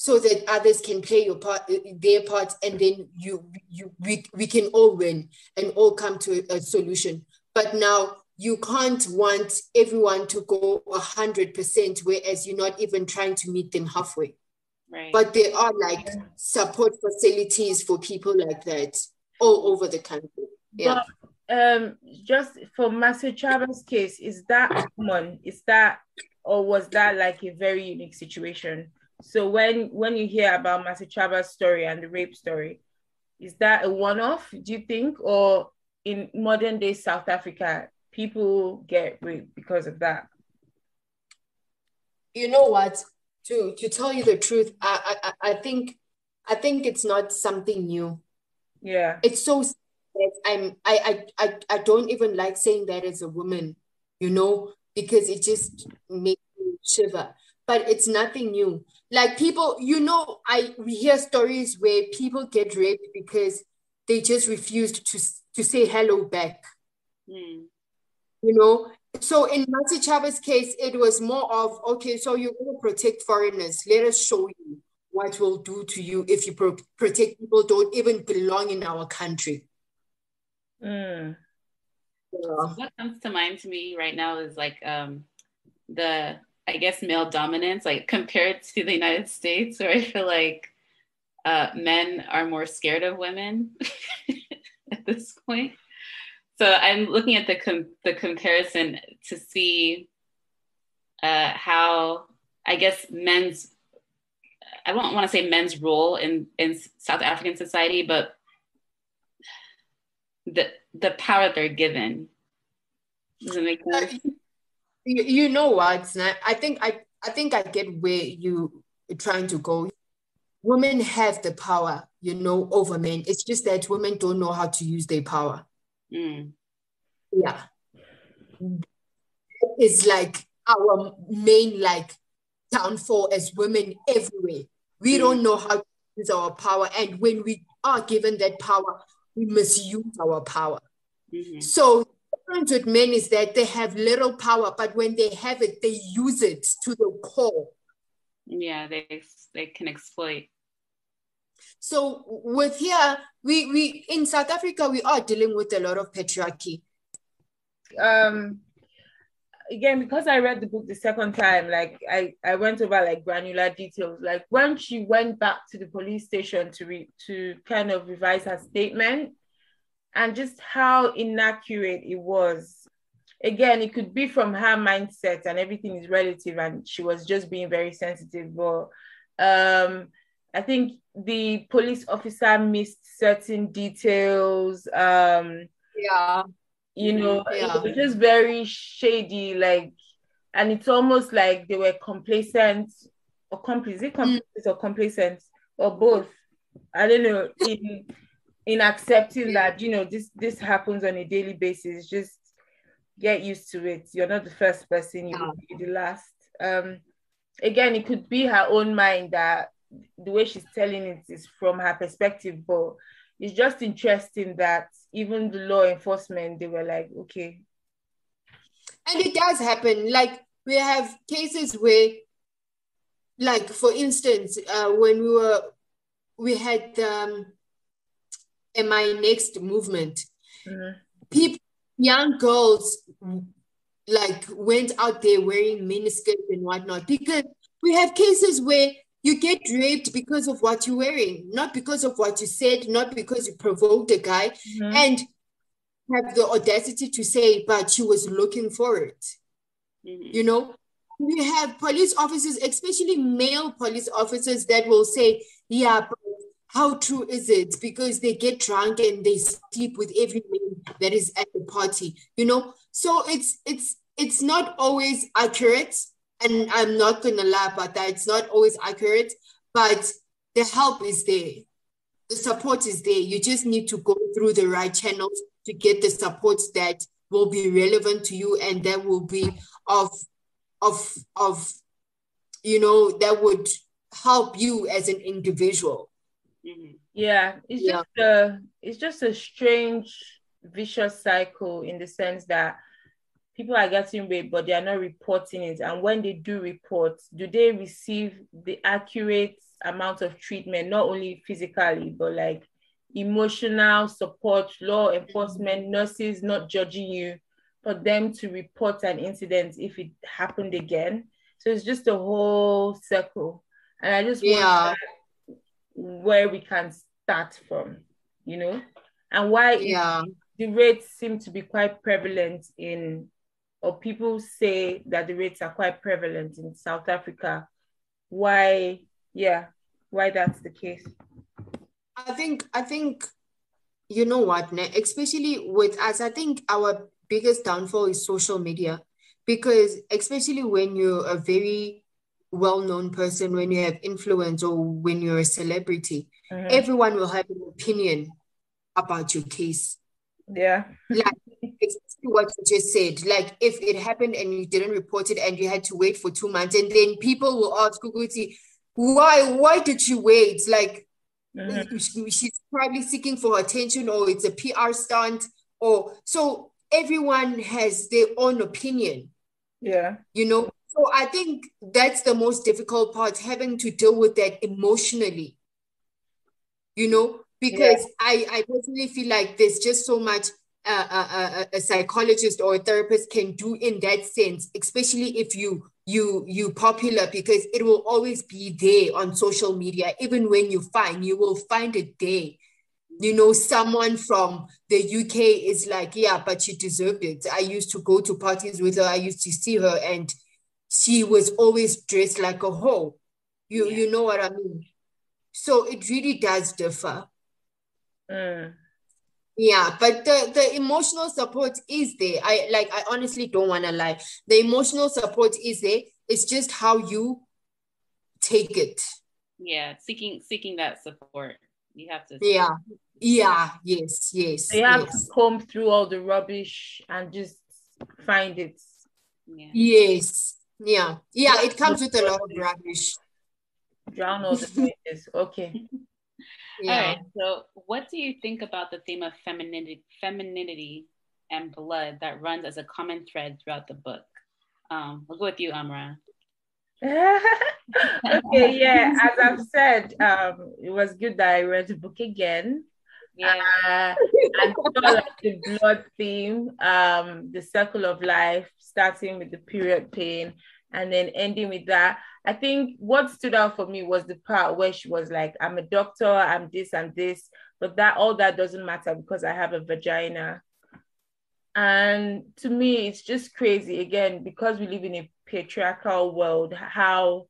so that others can play your part their part and then you you we, we can all win and all come to a, a solution. But now you can't want everyone to go 100% whereas you're not even trying to meet them halfway. Right. but there are like support facilities for people like that all over the country. Yeah. But, um just for Masechaba's case is that common is that or was that like a very unique situation so when when you hear about Masechaba's story and the rape story, is that a one-off, do you think? Or in modern day South Africa, people get raped because of that? You know what? To to tell you the truth, I I, I think I think it's not something new. Yeah. It's so I'm I, I I I don't even like saying that as a woman, you know, because it just makes me shiver. But it's nothing new like people you know i we hear stories where people get raped because they just refused to to say hello back mm. you know so in Masechaba's case it was more of okay so you want to protect foreigners let us show you what we'll do to you if you pro- protect people don't even belong in our country mm. yeah. what comes to mind to me right now is like um the I guess, male dominance, like compared to the United States, where I feel like uh, men are more scared of women at this point. So I'm looking at the com- the comparison to see uh, how I guess men's I don't want to say men's role in in South African society, but the the power they're given. Does it make sense? You, you know what? I think I I think I get where you are trying to go. Women have the power, you know, over men. It's just that women don't know how to use their power. Mm. Yeah. It's like our main like downfall as women everywhere. We mm. don't know how to use our power. And when we are given that power, we misuse our power. Mm-hmm. So difference with men is that they have little power, but when they have it, they use it to the core. Yeah, they they can exploit. So with here, we we in South Africa, we are dealing with a lot of patriarchy. Um again because i read the book the second time like i i went over like granular details like when she went back to the police station to re- to kind of revise her statement and just how inaccurate it was. Again, it could be from her mindset and everything is relative, and she was just being very sensitive. But um, I think the police officer missed certain details. Um, yeah. You know, yeah. it was just very shady, like, and it's almost like they were complacent or complacent, complacent mm. or complacent or both. I don't know. In in accepting that you know this this happens on a daily basis just get used to it. You're not the first person you will be the last. Um again it could be her own mind that the way she's telling it is from her perspective but it's just interesting that even the law enforcement they were like okay. And it does happen. Like we have cases where like for instance uh, when we were we had um and my next movement. Mm-hmm. People, young girls, like went out there wearing miniskirts and whatnot because we have cases where you get raped because of what you're wearing, not because of what you said, not because you provoked a guy, mm-hmm. and have the audacity to say, but she was looking for it. Mm-hmm. You know, we have police officers, especially male police officers, that will say, yeah, but how true is it? Because they get drunk and they sleep with every man that is at the party, you know? So it's it's it's not always accurate and I'm not gonna lie about that. It's not always accurate, but the help is there. The support is there. You just need to go through the right channels to get the support that will be relevant to you and that will be of of of you know that would help you as an individual. Mm-hmm. Yeah, it's yeah. just a it's just a strange vicious cycle in the sense that people are getting raped, but they are not reporting it. And when they do report, do they receive the accurate amount of treatment, not only physically, but like emotional support, law enforcement, nurses not judging you, for them to report an incident if it happened again. So it's just a whole circle. And I just yeah. Where we can start from, you know, and why yeah. the rates seem to be quite prevalent in or people say that the rates are quite prevalent in South Africa. Why, yeah, why that's the case? I think, I think, you know what, especially with us, I think our biggest downfall is social media because especially when you're a very well-known person, when you have influence or when you're a celebrity, mm-hmm. everyone will have an opinion about your case. Yeah. Like what you just said. Like if it happened and you didn't report it and you had to wait for two months, and then people will ask Guguti, why why did you wait? Like mm-hmm. she's probably seeking for attention or it's a PR stunt or so everyone has their own opinion. Yeah. You know, so I think that's the most difficult part, having to deal with that emotionally. You know, because yeah. I, I personally feel like there's just so much a, a, a, psychologist or a therapist can do in that sense, especially if you you you popular, because it will always be there on social media. Even when you find, you will find it there. You know, someone from the UK is like, yeah, but she deserved it. I used to go to parties with her. I used to see her, and she was always dressed like a hoe. You yeah. you know what I mean? So it really does differ. Mm. Yeah, but the, the emotional support is there. I like I honestly don't want to lie. The emotional support is there. It's just how you take it. Yeah, seeking seeking that support. You have to Yeah. Yeah, yes, yes. You have yes. to comb through all the rubbish and just find it. Yeah. Yes. Yeah. Yeah, it comes with a lot of rubbish. Drown all the noises. Okay. Yeah. All right. So, what do you think about the theme of femininity, femininity and blood that runs as a common thread throughout the book? Um, we'll go with you, Amra. okay, yeah. As I've said, um, it was good that I read the book again. Yeah. And like the blood theme, um, the circle of life, starting with the period pain and then ending with that. I think what stood out for me was the part where she was like, I'm a doctor, I'm this, I'm this, but that all that doesn't matter because I have a vagina. And to me, it's just crazy again, because we live in a patriarchal world, how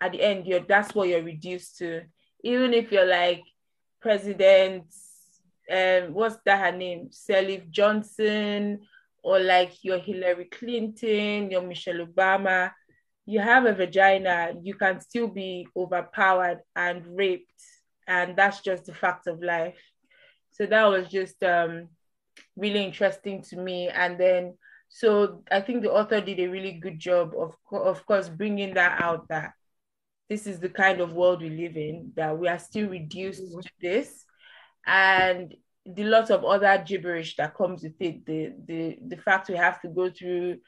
at the end you're that's what you're reduced to. Even if you're like President, um, what's that her name? Sirleaf Johnson, or like your Hillary Clinton, your Michelle Obama you have a vagina, you can still be overpowered and raped. And that's just the fact of life. So that was just um, really interesting to me. And then, so I think the author did a really good job of, of course, bringing that out that this is the kind of world we live in, that we are still reduced mm-hmm. to this. And the lot of other gibberish that comes with it, the, the, the fact we have to go through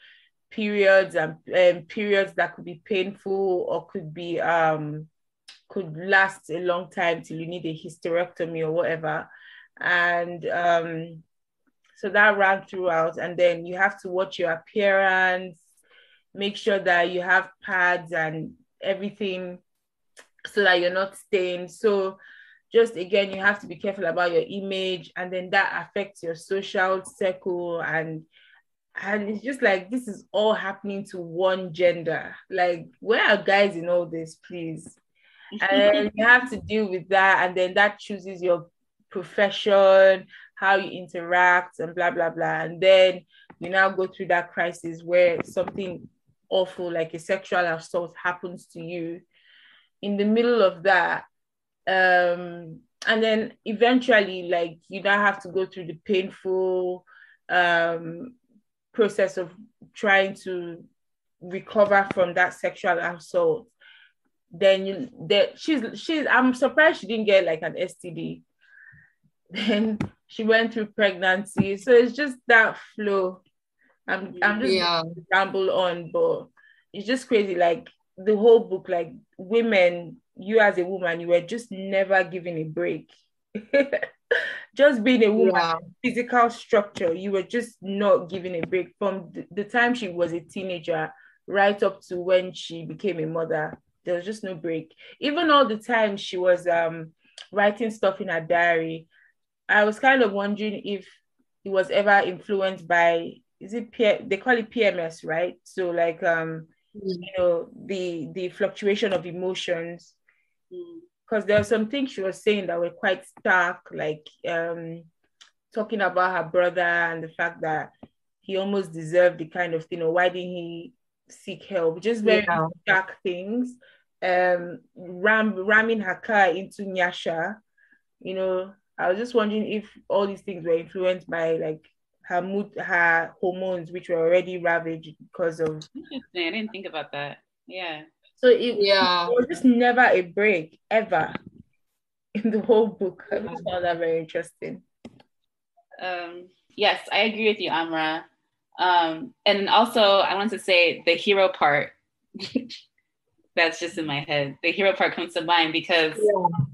periods and um, periods that could be painful or could be um could last a long time till you need a hysterectomy or whatever and um, so that ran throughout. And then you have to watch your appearance, make sure that you have pads and everything so that you're not stained. So just again, you have to be careful about your image, and then that affects your social circle and and it's just like this is all happening to one gender. Like, where are guys in all this, please? and you have to deal with that, and then that chooses your profession, how you interact, and blah blah blah. And then you now go through that crisis where something awful like a sexual assault happens to you. In the middle of that, um, and then eventually, like you now have to go through the painful um process of trying to recover from that sexual assault. Then you that she's she's i'm surprised she didn't get like an std then she went through pregnancy. So it's just that flow. I'm i'm just yeah. ramble on but it's just crazy. Like the whole book like women you as a woman you were just never given a break just being a woman, physical structure, you were just not given a break from the, the time she was a teenager right up to when she became a mother. There was just no break. Even all the time she was um writing stuff in her diary, I was kind of wondering if it was ever influenced by is it P- they call it PMS, right? So like um mm. you know the the fluctuation of emotions. Because there were some things she was saying that were quite stark, like um, talking about her brother and the fact that he almost deserved the kind of thing, or why didn't he seek help? Just very yeah. dark things. Um, ram ramming her car into Nyasha, you know. I was just wondering if all these things were influenced by like her mood, her hormones, which were already ravaged because of. Interesting. I didn't think about that. Yeah. So it, yeah. it was just never a break ever in the whole book. I just found that very interesting. Um, yes, I agree with you, Amra. Um, and also, I want to say the hero part. that's just in my head. The hero part comes to mind because yeah.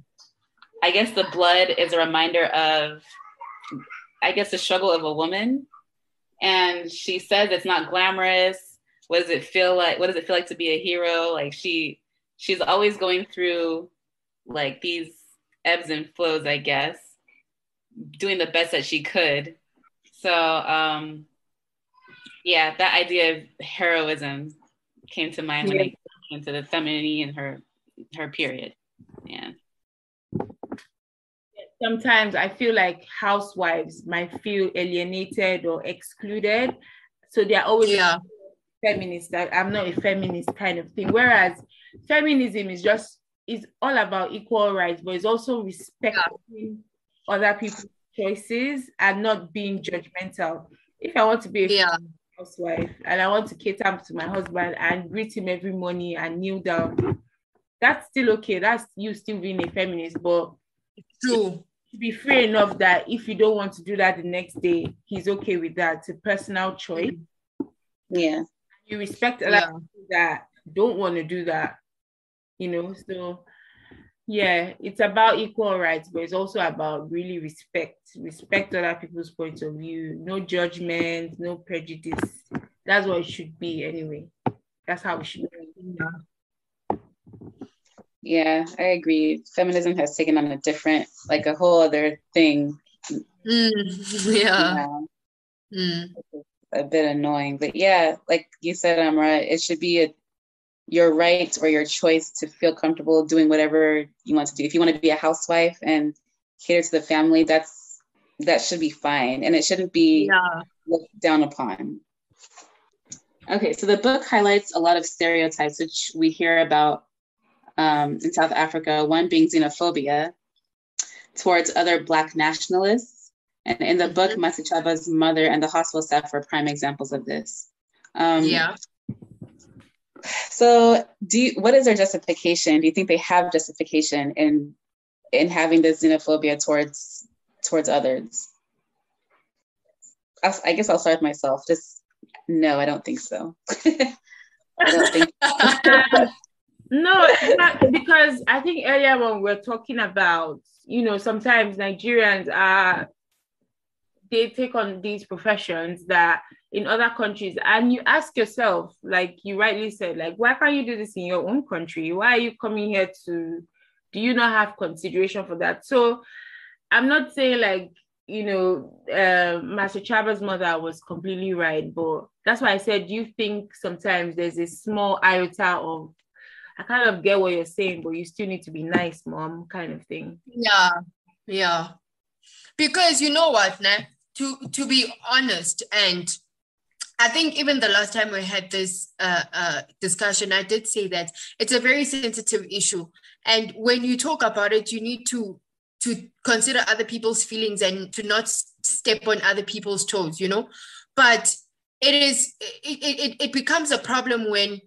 I guess the blood is a reminder of, I guess, the struggle of a woman. And she says it's not glamorous what does it feel like what does it feel like to be a hero? Like she she's always going through like these ebbs and flows i guess doing the best that she could. So um yeah that idea of heroism came to mind when yeah. I came to the femininity in her her period. Yeah. Sometimes i feel like housewives might feel alienated or excluded. So they're always yeah feminist that i'm not a feminist kind of thing. Whereas feminism is just is all about equal rights but it's also respecting yeah. other people's choices and not being judgmental. If i want to be a yeah. housewife and i want to cater to my husband and greet him every morning and kneel down that's still okay. That's you still being a feminist but true. to be free enough that if you don't want to do that the next day he's okay with that. It's a personal choice. Yeah you respect a lot yeah. that don't want to do that, you know. So yeah, it's about equal rights, but it's also about really respect, respect other people's points of view, no judgment, no prejudice. That's what it should be anyway. That's how we should be. Yeah, I agree. Feminism has taken on a different, like a whole other thing. Mm, yeah. Mm a bit annoying. But yeah, like you said, Amra, it should be a your right or your choice to feel comfortable doing whatever you want to do. If you want to be a housewife and cater to the family, that's that should be fine, and it shouldn't be yeah. looked down upon. Okay, so the book highlights a lot of stereotypes which we hear about um, in South Africa. One being xenophobia towards other Black nationalists and in the book, Masechaba's mother and the hospital staff were prime examples of this. Um, yeah. So, do you, what is their justification? Do you think they have justification in in having this xenophobia towards towards others? I, I guess I'll start with myself. Just no, I don't think so. I don't think. no, because I think earlier when we we're talking about you know, sometimes Nigerians are they take on these professions that in other countries and you ask yourself like you rightly said like why can't you do this in your own country? Why are you coming here to do you not have consideration for that? So i'm not saying like you know uh, Masechaba's mother was completely right but that's why i said you think sometimes there's a small iota of i kind of get what you're saying but you still need to be nice mom kind of thing? Yeah yeah. Because you know what nah? To to be honest and I think even the last time we had this uh, uh, discussion, I did say that it's a very sensitive issue, and when you talk about it, you need to to consider other people's feelings and to not step on other people's toes. You know, but it is it, it, it becomes a problem when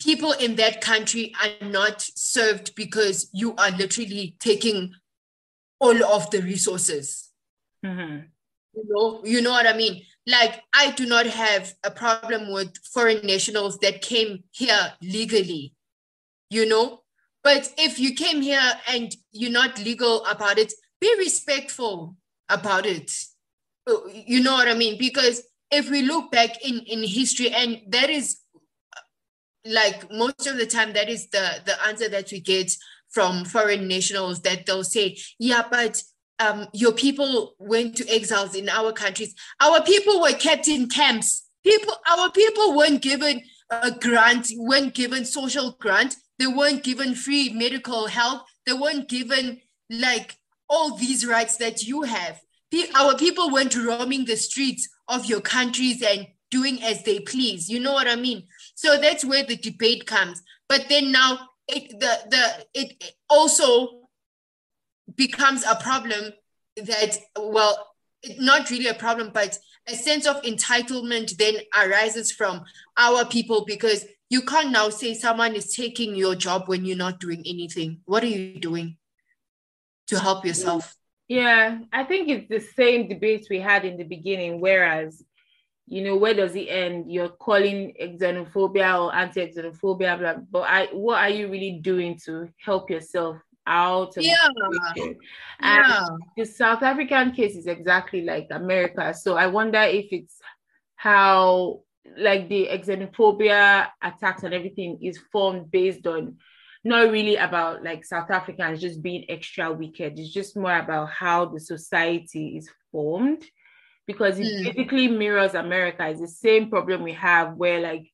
people in that country are not served because you are literally taking all of the resources. Mm-hmm. You know, you know what I mean? Like, I do not have a problem with foreign nationals that came here legally, you know? But if you came here and you're not legal about it, be respectful about it. Uh, you know what I mean? Because if we look back in, in history, and that is like most of the time, that is the, the answer that we get from foreign nationals that they'll say, yeah, but um, your people went to exiles in our countries. Our people were kept in camps. People, our people weren't given a grant, weren't given social grant. They weren't given free medical help. They weren't given like all these rights that you have. Our people weren't roaming the streets of your countries and doing as they please. You know what I mean? So that's where the debate comes. But then now it the the it also becomes a problem that, well, not really a problem, but a sense of entitlement then arises from our people because you can't now say someone is taking your job when you're not doing anything. What are you doing to help yourself? Yeah, I think it's the same debate we had in the beginning, whereas you know, where does it end? You're calling xenophobia or anti-xenophobia, blah, but I, what are you really doing to help yourself out of yeah. the yeah. the South African case is exactly like America. So I wonder if it's how like the xenophobia attacks and everything is formed based on not really about like South Africans just being extra wicked. It's just more about how the society is formed because it mm. basically mirrors America. It's the same problem we have where like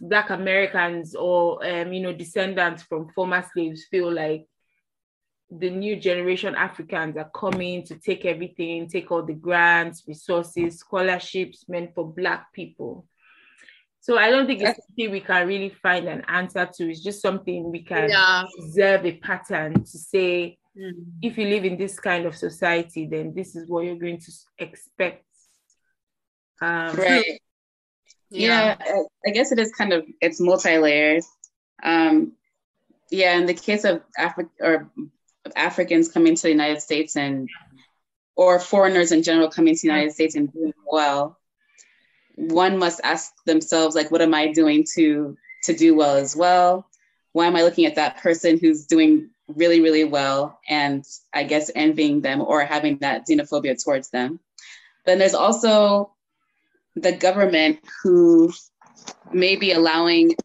black Americans or um, you know descendants from former slaves feel like the new generation Africans are coming to take everything, take all the grants, resources, scholarships meant for Black people. So I don't think it's something we can really find an answer to. It's just something we can yeah. observe a pattern to say, mm. if you live in this kind of society, then this is what you're going to expect. Um, right. Yeah. yeah, I guess it is kind of it's multi-layered. Um, yeah, in the case of Africa or Africans coming to the United States and or foreigners in general coming to the United States and doing well, one must ask themselves like, what am I doing to to do well as well? Why am I looking at that person who's doing really really well and I guess envying them or having that xenophobia towards them? Then there's also the government who may be allowing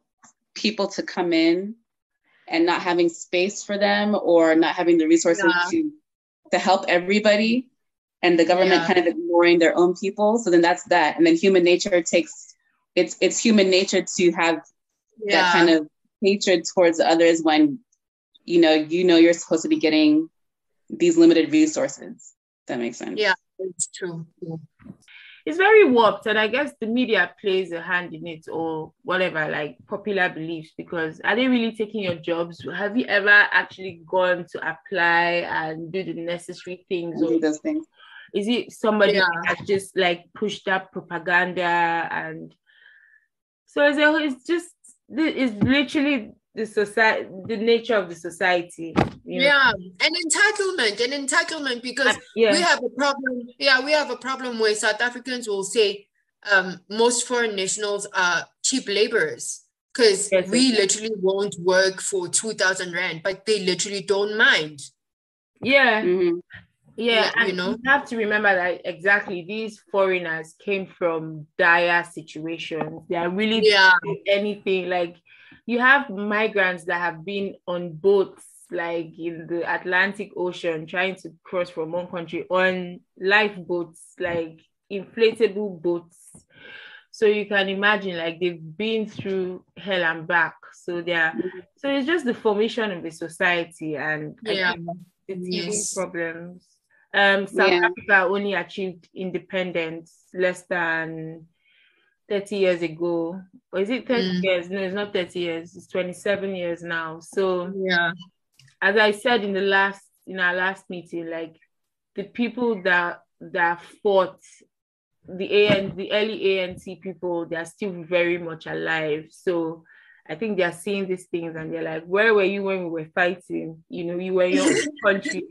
people to come in and not having space for them or not having the resources yeah. to to help everybody and the government yeah. kind of ignoring their own people so then that's that and then human nature takes it's it's human nature to have yeah. that kind of hatred towards others when you know you know you're supposed to be getting these limited resources that makes sense yeah it's true it's very warped and i guess the media plays a hand in it or whatever like popular beliefs because are they really taking your jobs have you ever actually gone to apply and do the necessary things or those things is it somebody yeah. that just like pushed up propaganda and so it's, it's just it's literally the society the nature of the society you know? yeah and entitlement and entitlement because uh, yeah. we have a problem yeah we have a problem where south africans will say um, most foreign nationals are cheap laborers because yes, we literally won't work for 2000 rand but they literally don't mind Yeah. Mhm. Yeah, Yeah, and you know. you have to remember that exactly these foreigners came from dire situations. They are really Yeah. doing anything. Like you have migrants that have been on boats like in the Atlantic Ocean trying to cross from one country on lifeboats, like inflatable boats. So you can imagine like they've been through hell and back. So they are so it's just the formation of the society and Yeah. Yes. problems. Um, South Yeah. Africa only achieved independence less than 30 years ago. Or is it 30 Mm. years? No, it's not 30 years, it's 27 years now. So Yeah. as I said in the last in our last meeting, like the people that that fought the AN the early ANC people, they are still very much alive. So I think they are seeing these things and they're like, where were you when we were fighting? You know, you were in your country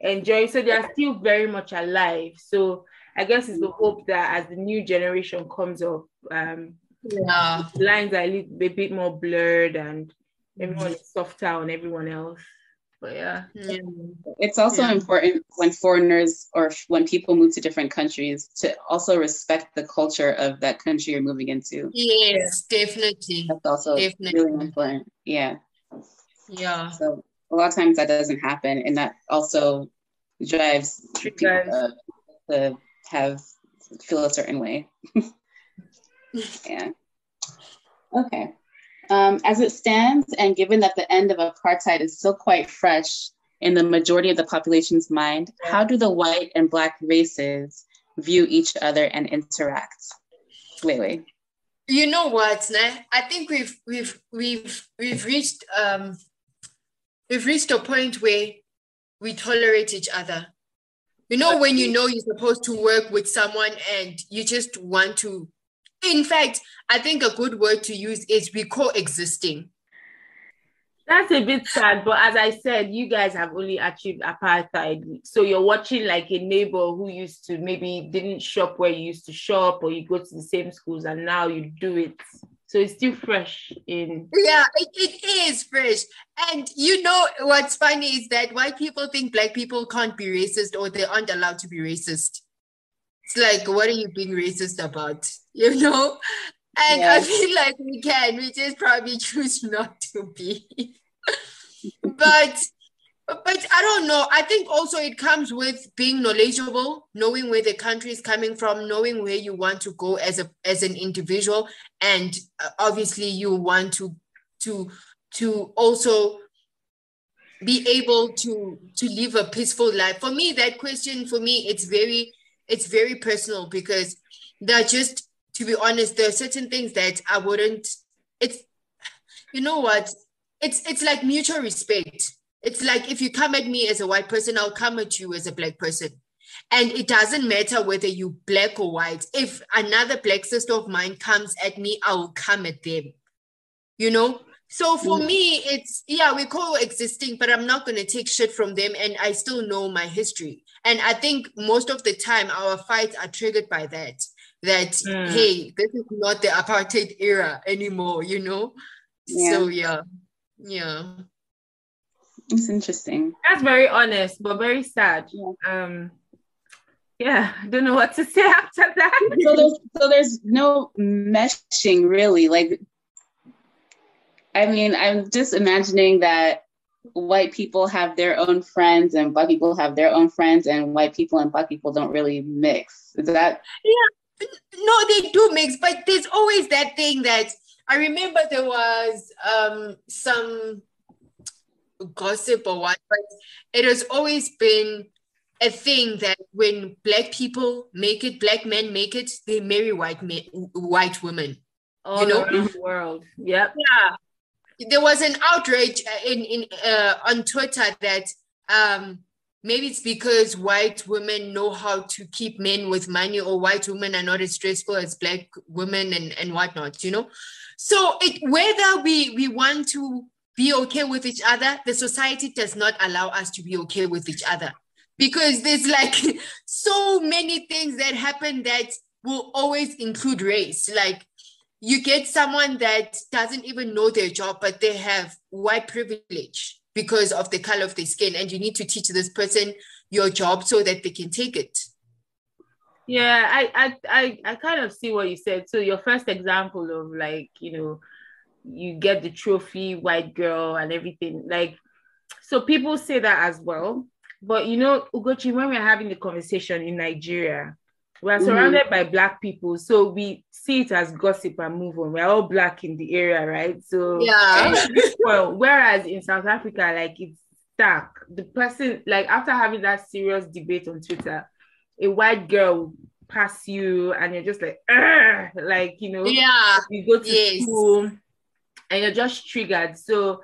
enjoying. So they are still very much alive. So I guess it's the hope that as the new generation comes up, um, Yeah. lines are a, little, a bit more blurred and everyone is softer on everyone else. But yeah. Yeah. It's also Yeah. important when foreigners or when people move to different countries to also respect the culture of that country you're moving into. Yes, definitely. That's also Definitely. really important. Yeah. Yeah. So a lot of times that doesn't happen, and that also drives people Triggers. uh, to have feel a certain way. yeah. Okay. Um, as it stands, and given that the end of apartheid is still quite fresh in the majority of the population's mind, how do the white and black races view each other and interact? Wait. You know what, ne? I think we've we've we've we've reached um we've reached a point where we tolerate each other. You know, when you know you're supposed to work with someone and you just want to, in fact, I think a good word to use is we coexisting. That's a bit sad, but as I said, you guys have only achieved apartheid. So you're watching like a neighbor who used to maybe didn't shop where you used to shop, or you go to the same schools and now you do it. So it's still fresh in Yeah, it, it is fresh. And you know what's funny is that white people think black people can't be racist or they aren't allowed to be racist. It's like, what are you being racist about? You know? And I feel like we can, we just probably choose not to be. but but I don't know. I think also it comes with being knowledgeable, knowing where the country is coming from, knowing where you want to go as a as an individual, and uh, obviously you want to to to also be able to to live a peaceful life. For me, that question for me it's very it's very personal because there are just to be honest, there are certain things that I wouldn't. It's you know what? It's it's like mutual respect. It's like if you come at me as a white person, I'll come at you as a black person. And it doesn't matter whether you black or white. If another black sister of mine comes at me, I will come at them. You know? So for Mm. me, it's yeah, we're coexisting, but I'm not gonna take shit from them and I still know my history. And I think most of the time our fights are triggered by that. That Mm. hey, this is not the apartheid era anymore, you know? So yeah. Yeah. It's interesting. that's very honest, but very sad. Yeah. Um yeah, I don't know what to say after that. so there's so there's no meshing really like i mean i'm just imagining that white people have their own friends and black people have their own friends and white people and black people don't really mix is that No, they do mix, but there's always that thing that I remember there was um some gossip or what, but it has always been a thing that when black people make it, black men make it, they marry white men, white women. All know? around the world. Yep. Yeah. There was an outrage uh, in in uh, on Twitter that um maybe it's because white women know how to keep men with money or white women are not as stressful as black women and and whatnot, you know. So it whether we we want to be okay with each other, the society does not allow us to be okay with each other. Because there's like so many things that happen that will always include race. Like you get someone that doesn't even know their job but they have white privilege because of the color of their skin. And you need to teach this person your job so that they can take it. Yeah, I, I I I kind of see what you said. So your first example of like, you know, you get the trophy white girl and everything. Like, so people say that as well. But you know, Ugochi, when we're having the conversation in Nigeria, we're mm-hmm. surrounded mm-hmm. by black people, so we see it as gossip and move on. We're all black in the area, right? So yeah. well, whereas in South Africa, like it's stuck. The person, like after having that serious debate on Twitter, a white girl pass you and you're just like, like you know, yeah, you go to yes. school and you're just triggered. So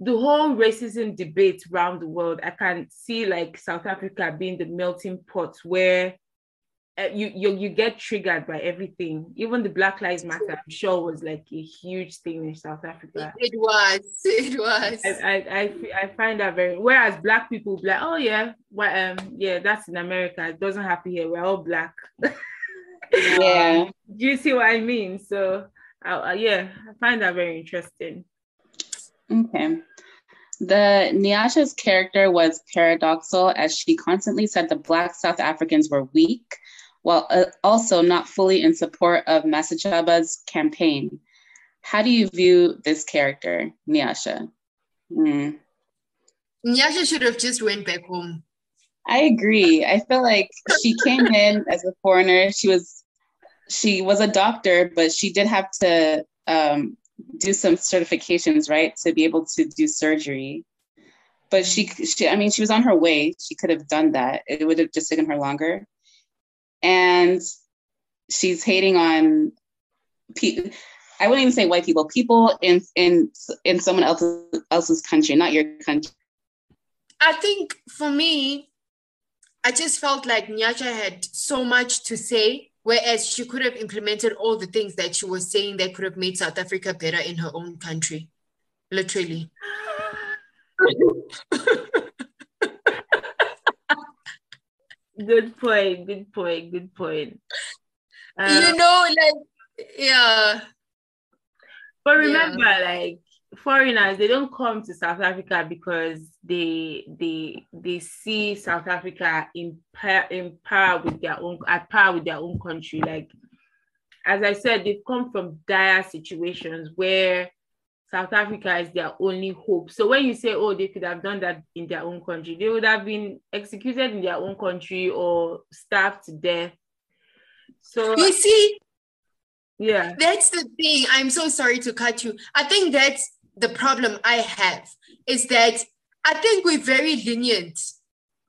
the whole racism debate around the world, I can see like South Africa being the melting pot where uh, you, you you get triggered by everything. Even the Black Lives Matter, I'm sure, was like a huge thing in South Africa. It was. It was. I I, I, I find that very. Whereas Black people be like, oh yeah, well um yeah, that's in America. It doesn't happen here. We're all black. yeah. Do you see what I mean? So uh, yeah, I find that very interesting. Okay. The Nyasha's character was paradoxical as she constantly said the Black South Africans were weak, while uh, also not fully in support of Masechaba's campaign. How do you view this character, Nyasha? Mm. Nyasha should have just went back home. I agree. I feel like she came in as a foreigner. She was she was a doctor, but she did have to um, do some certifications, right, to be able to do surgery. But she, she, I mean, she was on her way. She could have done that. It would have just taken her longer. And she's hating on people. I wouldn't even say white people. People in in in someone else's else's country, not your country. I think for me, I just felt like Nyasha had so much to say Whereas she could have implemented all the things that she was saying that could have made South Africa better in her own country. Literally. good point. Good point. Good point. Um, you know, like, yeah. But remember, yeah. like, foreigners they don't come to South Africa because they they they see South Africa in par in par with their own at par with their own country. Like as I said, they've come from dire situations where South Africa is their only hope. So when you say, oh, they could have done that in their own country, they would have been executed in their own country or starved to death. So you see, yeah, that's the thing. I'm so sorry to cut you. I think that's the problem I have is that I think we're very lenient.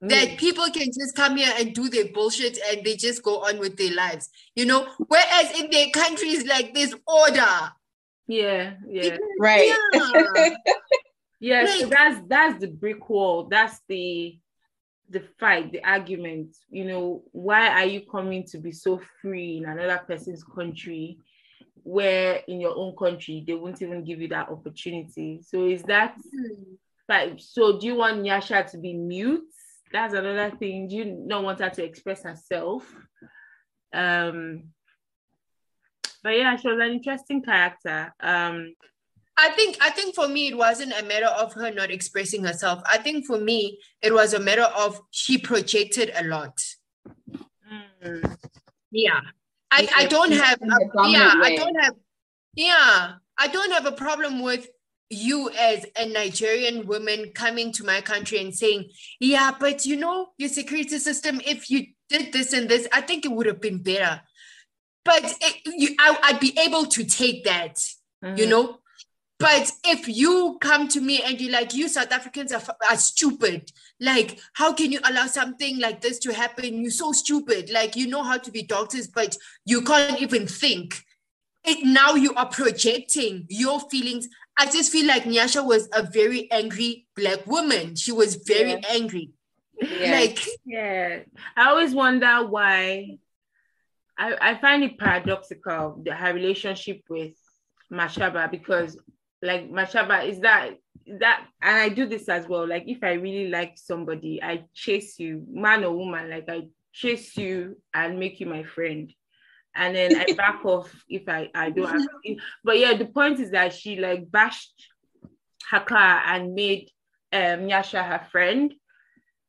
Mm. That people can just come here and do their bullshit and they just go on with their lives, you know. Whereas in their countries, like this, order. Yeah, yeah, right. Yeah, yeah so that's that's the brick wall. That's the the fight, the argument. You know, why are you coming to be so free in another person's country? where in your own country they won't even give you that opportunity. So is that like so do you want Nyasha to be mute? That's another thing. Do you not want her to express herself? Um but yeah, she was an interesting character. Um I think I think for me it wasn't a matter of her not expressing herself. I think for me it was a matter of she projected a lot. Mm. Yeah. I, I don't have a, yeah way. I don't have yeah I don't have a problem with you as a Nigerian woman coming to my country and saying yeah but you know your security system if you did this and this I think it would have been better but it, you, I, I'd be able to take that mm-hmm. you know but if you come to me and you're like, you South Africans are, are stupid, like, how can you allow something like this to happen? You're so stupid. Like, you know how to be doctors, but you can't even think. It, now you are projecting your feelings. I just feel like Nyasha was a very angry black woman. She was very yeah. angry. Yeah. Like, yeah. I always wonder why. I, I find it paradoxical, the, her relationship with Mashaba, because like Mashaba, is that that and I do this as well. Like if I really like somebody, I chase you, man or woman, like I chase you and make you my friend. And then I back off if I, I don't have but yeah, the point is that she like bashed her car and made um, Nyasha her friend.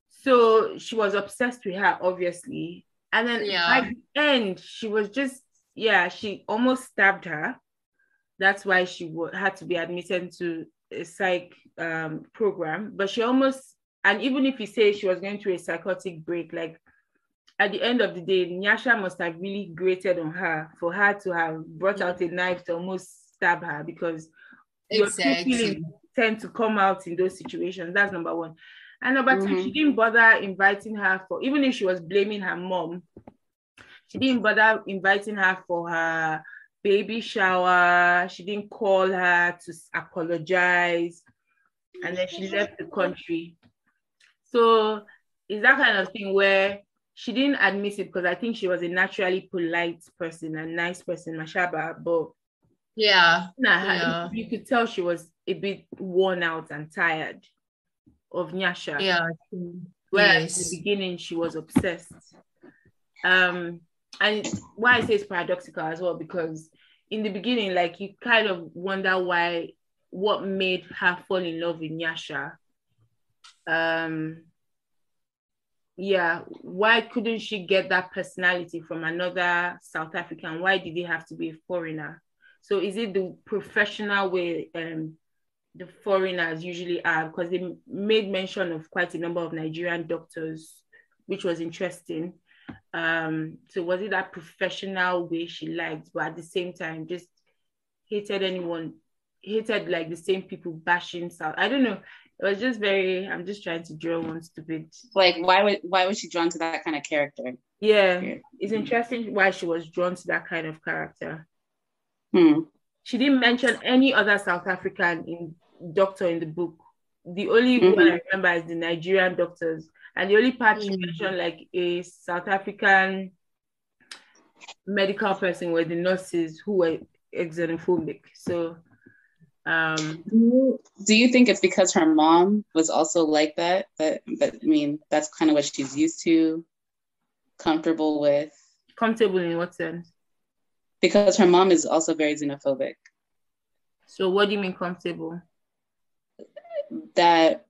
So she was obsessed with her, obviously. And then Yeah. at the end, she was just, yeah, she almost stabbed her. That's why she w- had to be admitted to a psych um, program. But she almost, and even if you say she was going through a psychotic break, like at the end of the day, Nyasha must have really grated on her for her to have brought out a knife to almost stab her because your true feelings tend to come out in those situations. That's number one. And number two, Mhm. she didn't bother inviting her for, even if she was blaming her mom, she didn't bother inviting her for her baby shower. She didn't call her to apologize. And then she left the country. So it's that kind of thing where she didn't admit it because I think she was a naturally polite person a nice person, Mashaba, but Yeah. Nah, Yeah. you could tell she was a bit worn out and tired of Nyasha. Yeah. Whereas Yes. in the beginning she was obsessed. Um, and why I say it's paradoxical as well because in the beginning, like you kind of wonder why what made her fall in love with Nyasha. Um, yeah, why couldn't she get that personality from another South African? Why did it have to be a foreigner? So is it the professional way um the foreigners usually are? Because they made mention of quite a number of Nigerian doctors, which was interesting. Um, so was it that professional way she liked, but at the same time just hated anyone, hated like the same people bashing South? I don't know. It was just very. I'm just trying to draw one stupid. Like, why would why was she drawn to that kind of character? Yeah, it's interesting why she was drawn to that kind of character. Hmm. she didn't mention any other South African in doctor in the book. The only Mhm. one I remember is the Nigerian doctors, and the only part she Mhm. mentioned like a South African medical person were the nurses who were xenophobic. So, um, Do you, think it's because her mom was also like that? That that I mean, that's kind of what she's used to, comfortable with. comfortable in what sense? Because her mom is also very xenophobic. So, what do you mean comfortable? That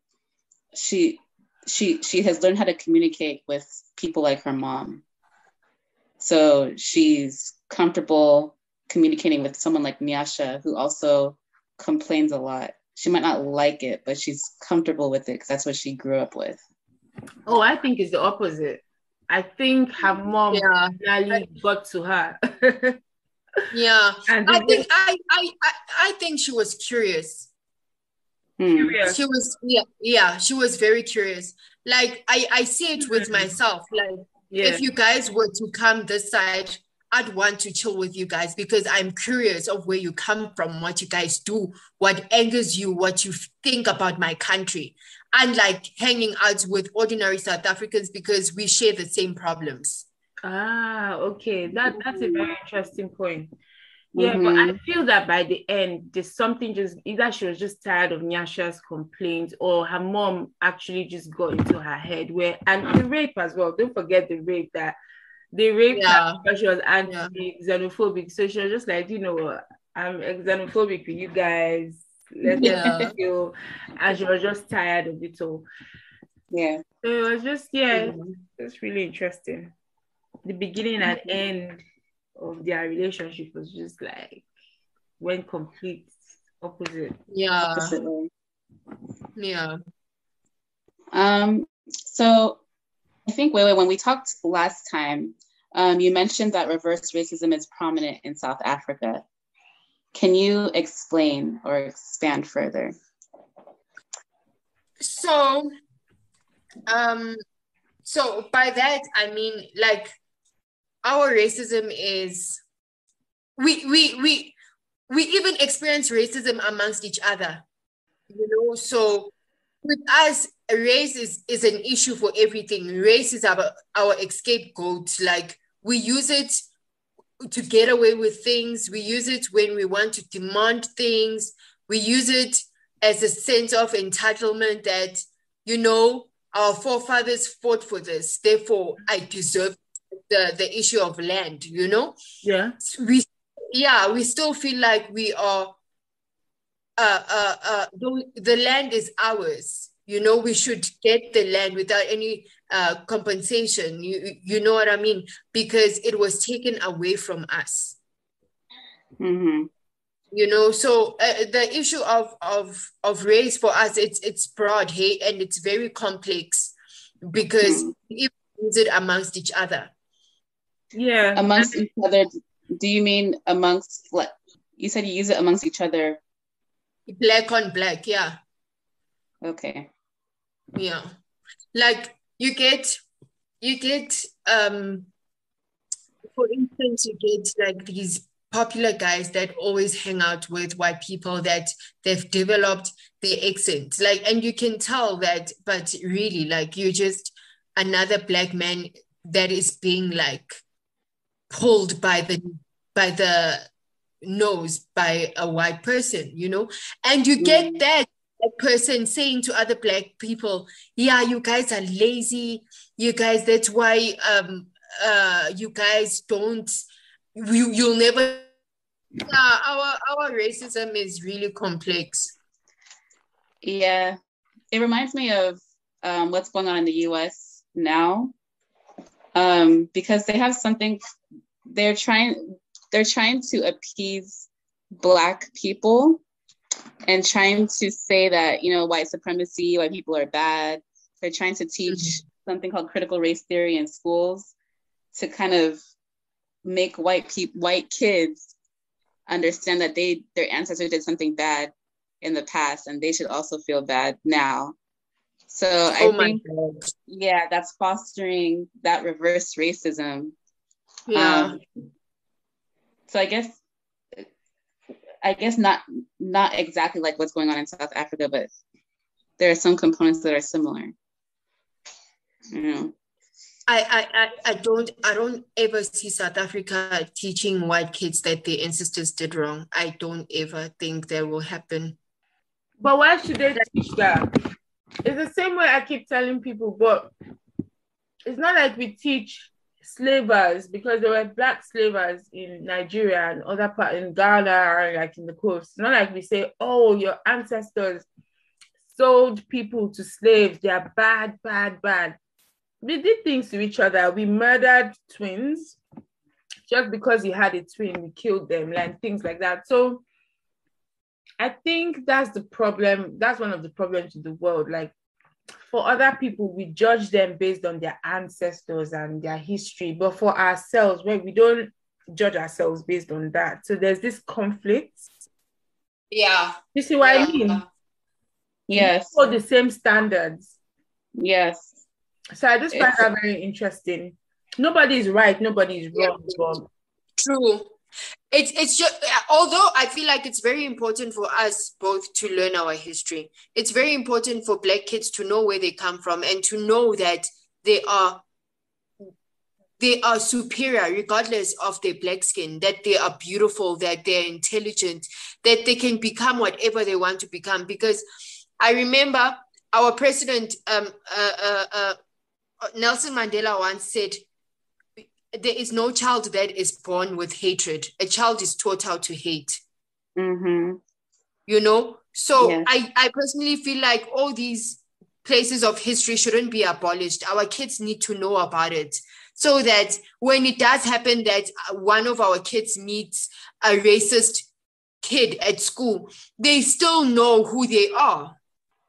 she she she has learned how to communicate with people like her mom. So she's comfortable communicating with someone like Nyasha, who also complains a lot. She might not like it, but she's comfortable with it because that's what she grew up with. Oh, I think it's the opposite. I think her mom Yeah. really got to her. Yeah. and I think I, I I I think she was curious. Hmm. curious. She was yeah, yeah, she was very curious. Like I I see it with myself. Like Yeah. if you guys were to come this side, I'd want to chill with you guys because I'm curious of where you come from, what you guys do, what angers you, what you think about my country. And like hanging out with ordinary South Africans because we share the same problems. Ah, okay. That that's a very interesting point. Yeah, but I mm-hmm. feel that by the end, there's something just either she was just tired of Nyasha's complaints or her mom actually just got into her head where and the rape as well. Don't forget the rape that they raped Yeah. her because she was anti-xenophobic. So she was just like, you know what, I'm xenophobic with you guys. Let Yeah. them feel and she was just tired of it all. Yeah. So it was just yeah, mm-hmm. it's really interesting. The beginning and mm-hmm. end of their relationship was just like went complete opposite. Yeah. Definitely. Yeah. Um, so I think wait, wait, when we talked last time, um, you mentioned that reverse racism is prominent in South Africa. Can you explain or expand further? So, um, so by that I mean like our racism is we we we we even experience racism amongst each other, you know. So with us, race is is an issue for everything. Race is our our scapegoat. Like we use it to get away with things. We use it when we want to demand things. We use it as a sense of entitlement that, you know, our forefathers fought for this. Therefore, I deserve the, the issue of land, you know? Yeah. We yeah, we still feel like we are uh uh uh the, the land is ours. you know we should get the land without any uh, compensation you you know what i mean because it was taken away from us mm-hmm. you know so uh, the issue of of of race for us it's it's broad hey and it's very complex because mm-hmm. use it amongst each other yeah. Amongst each other do you mean amongst like you said you use it amongst each other? Black on black yeah. Okay. Yeah. Like you get you get um for instance you get like these popular guys that always hang out with white people that they've developed their accent. Like and you can tell that but really like you're just another black man that is being like pulled by the by the nose by a white person you know and you get mm. that person saying to other black people, yeah, you guys are lazy. You guys, that's why um uh you guys don't you you'll never yeah, our our racism is really complex. Yeah. It reminds me of um, what's going on in the US now. Um, because they have something they're trying they're trying to appease black people and trying to say that you know white supremacy white people are bad they're trying to teach mm-hmm. something called critical race theory in schools to kind of make white people white kids understand that they their ancestors did something bad in the past and they should also feel bad now so oh i think God. yeah that's fostering that reverse racism yeah um, so i guess I guess not not exactly like what's going on in South Africa, but there are some components that are similar. You know. I, I, I don't I don't ever see South Africa teaching white kids that their ancestors did wrong. I don't ever think that will happen. But why should they teach that? It's the same way I keep telling people, but it's not like we teach slavers because there were black slavers in Nigeria and other part in Ghana and like in the coast. Not like we say, oh, your ancestors sold people to slaves. They are bad, bad, bad. We did things to each other. We murdered twins just because he had a twin. We killed them, like things like that. So I think that's the problem. That's one of the problems in the world. Like for other people, we judge them based on their ancestors and their history, but for ourselves, where we don't judge ourselves based on that. So there's this conflict. Yeah. You see what yeah. I mean? Yes. For the same standards. Yes. So I just find it's... that very interesting. Nobody is right, nobody is wrong. Yeah. True it's it's just although i feel like it's very important for us both to learn our history it's very important for black kids to know where they come from and to know that they are they are superior regardless of their black skin that they are beautiful that they're intelligent that they can become whatever they want to become. Because i remember our president um, uh, uh, uh, nelson mandela once said there is no child that is born with hatred. A child is taught how to hate. Mm-hmm. You know? So yes. I, I personally feel like all these places of history shouldn't be abolished. Our kids need to know about it so that when it does happen that one of our kids meets a racist kid at school, they still know who they are,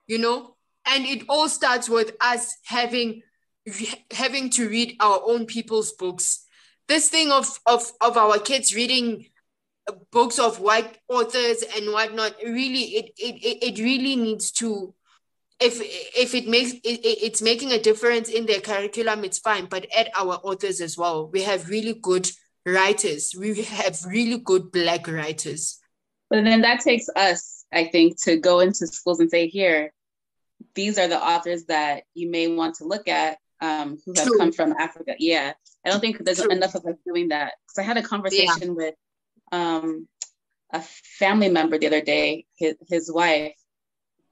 you know? And it all starts with us having having to read our own people's books. This thing of of of our kids reading uh, books of white authors and whatnot really it it, it really needs to if if it makes it, it's making a difference in their curriculum it's fine but add our authors as well. We have really good writers. We have really good black writers. But then that takes us i think to go into schools and say here these are the authors that you may want to look at um, who have True. come from Africa. Yeah, I don't think there's True. enough of us doing that. Because I had a conversation yeah. with um, a family member the other day. His, his wife,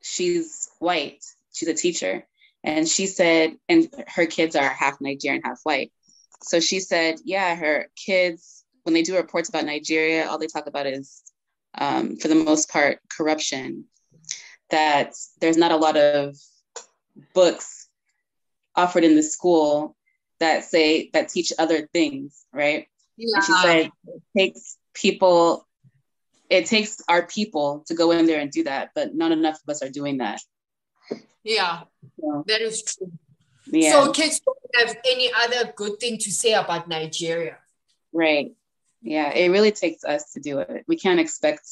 she's white. She's a teacher, and she said, and her kids are half Nigerian, half white. So she said, yeah, her kids when they do reports about Nigeria, all they talk about is, um, for the most part, corruption. That there's not a lot of books offered in the school that say that teach other things, right? Yeah. And she said it takes people, it takes our people to go in there and do that, but not enough of us are doing that. Yeah, so, that is true. Yeah. So kids don't have any other good thing to say about Nigeria. Right. Yeah, it really takes us to do it. We can't expect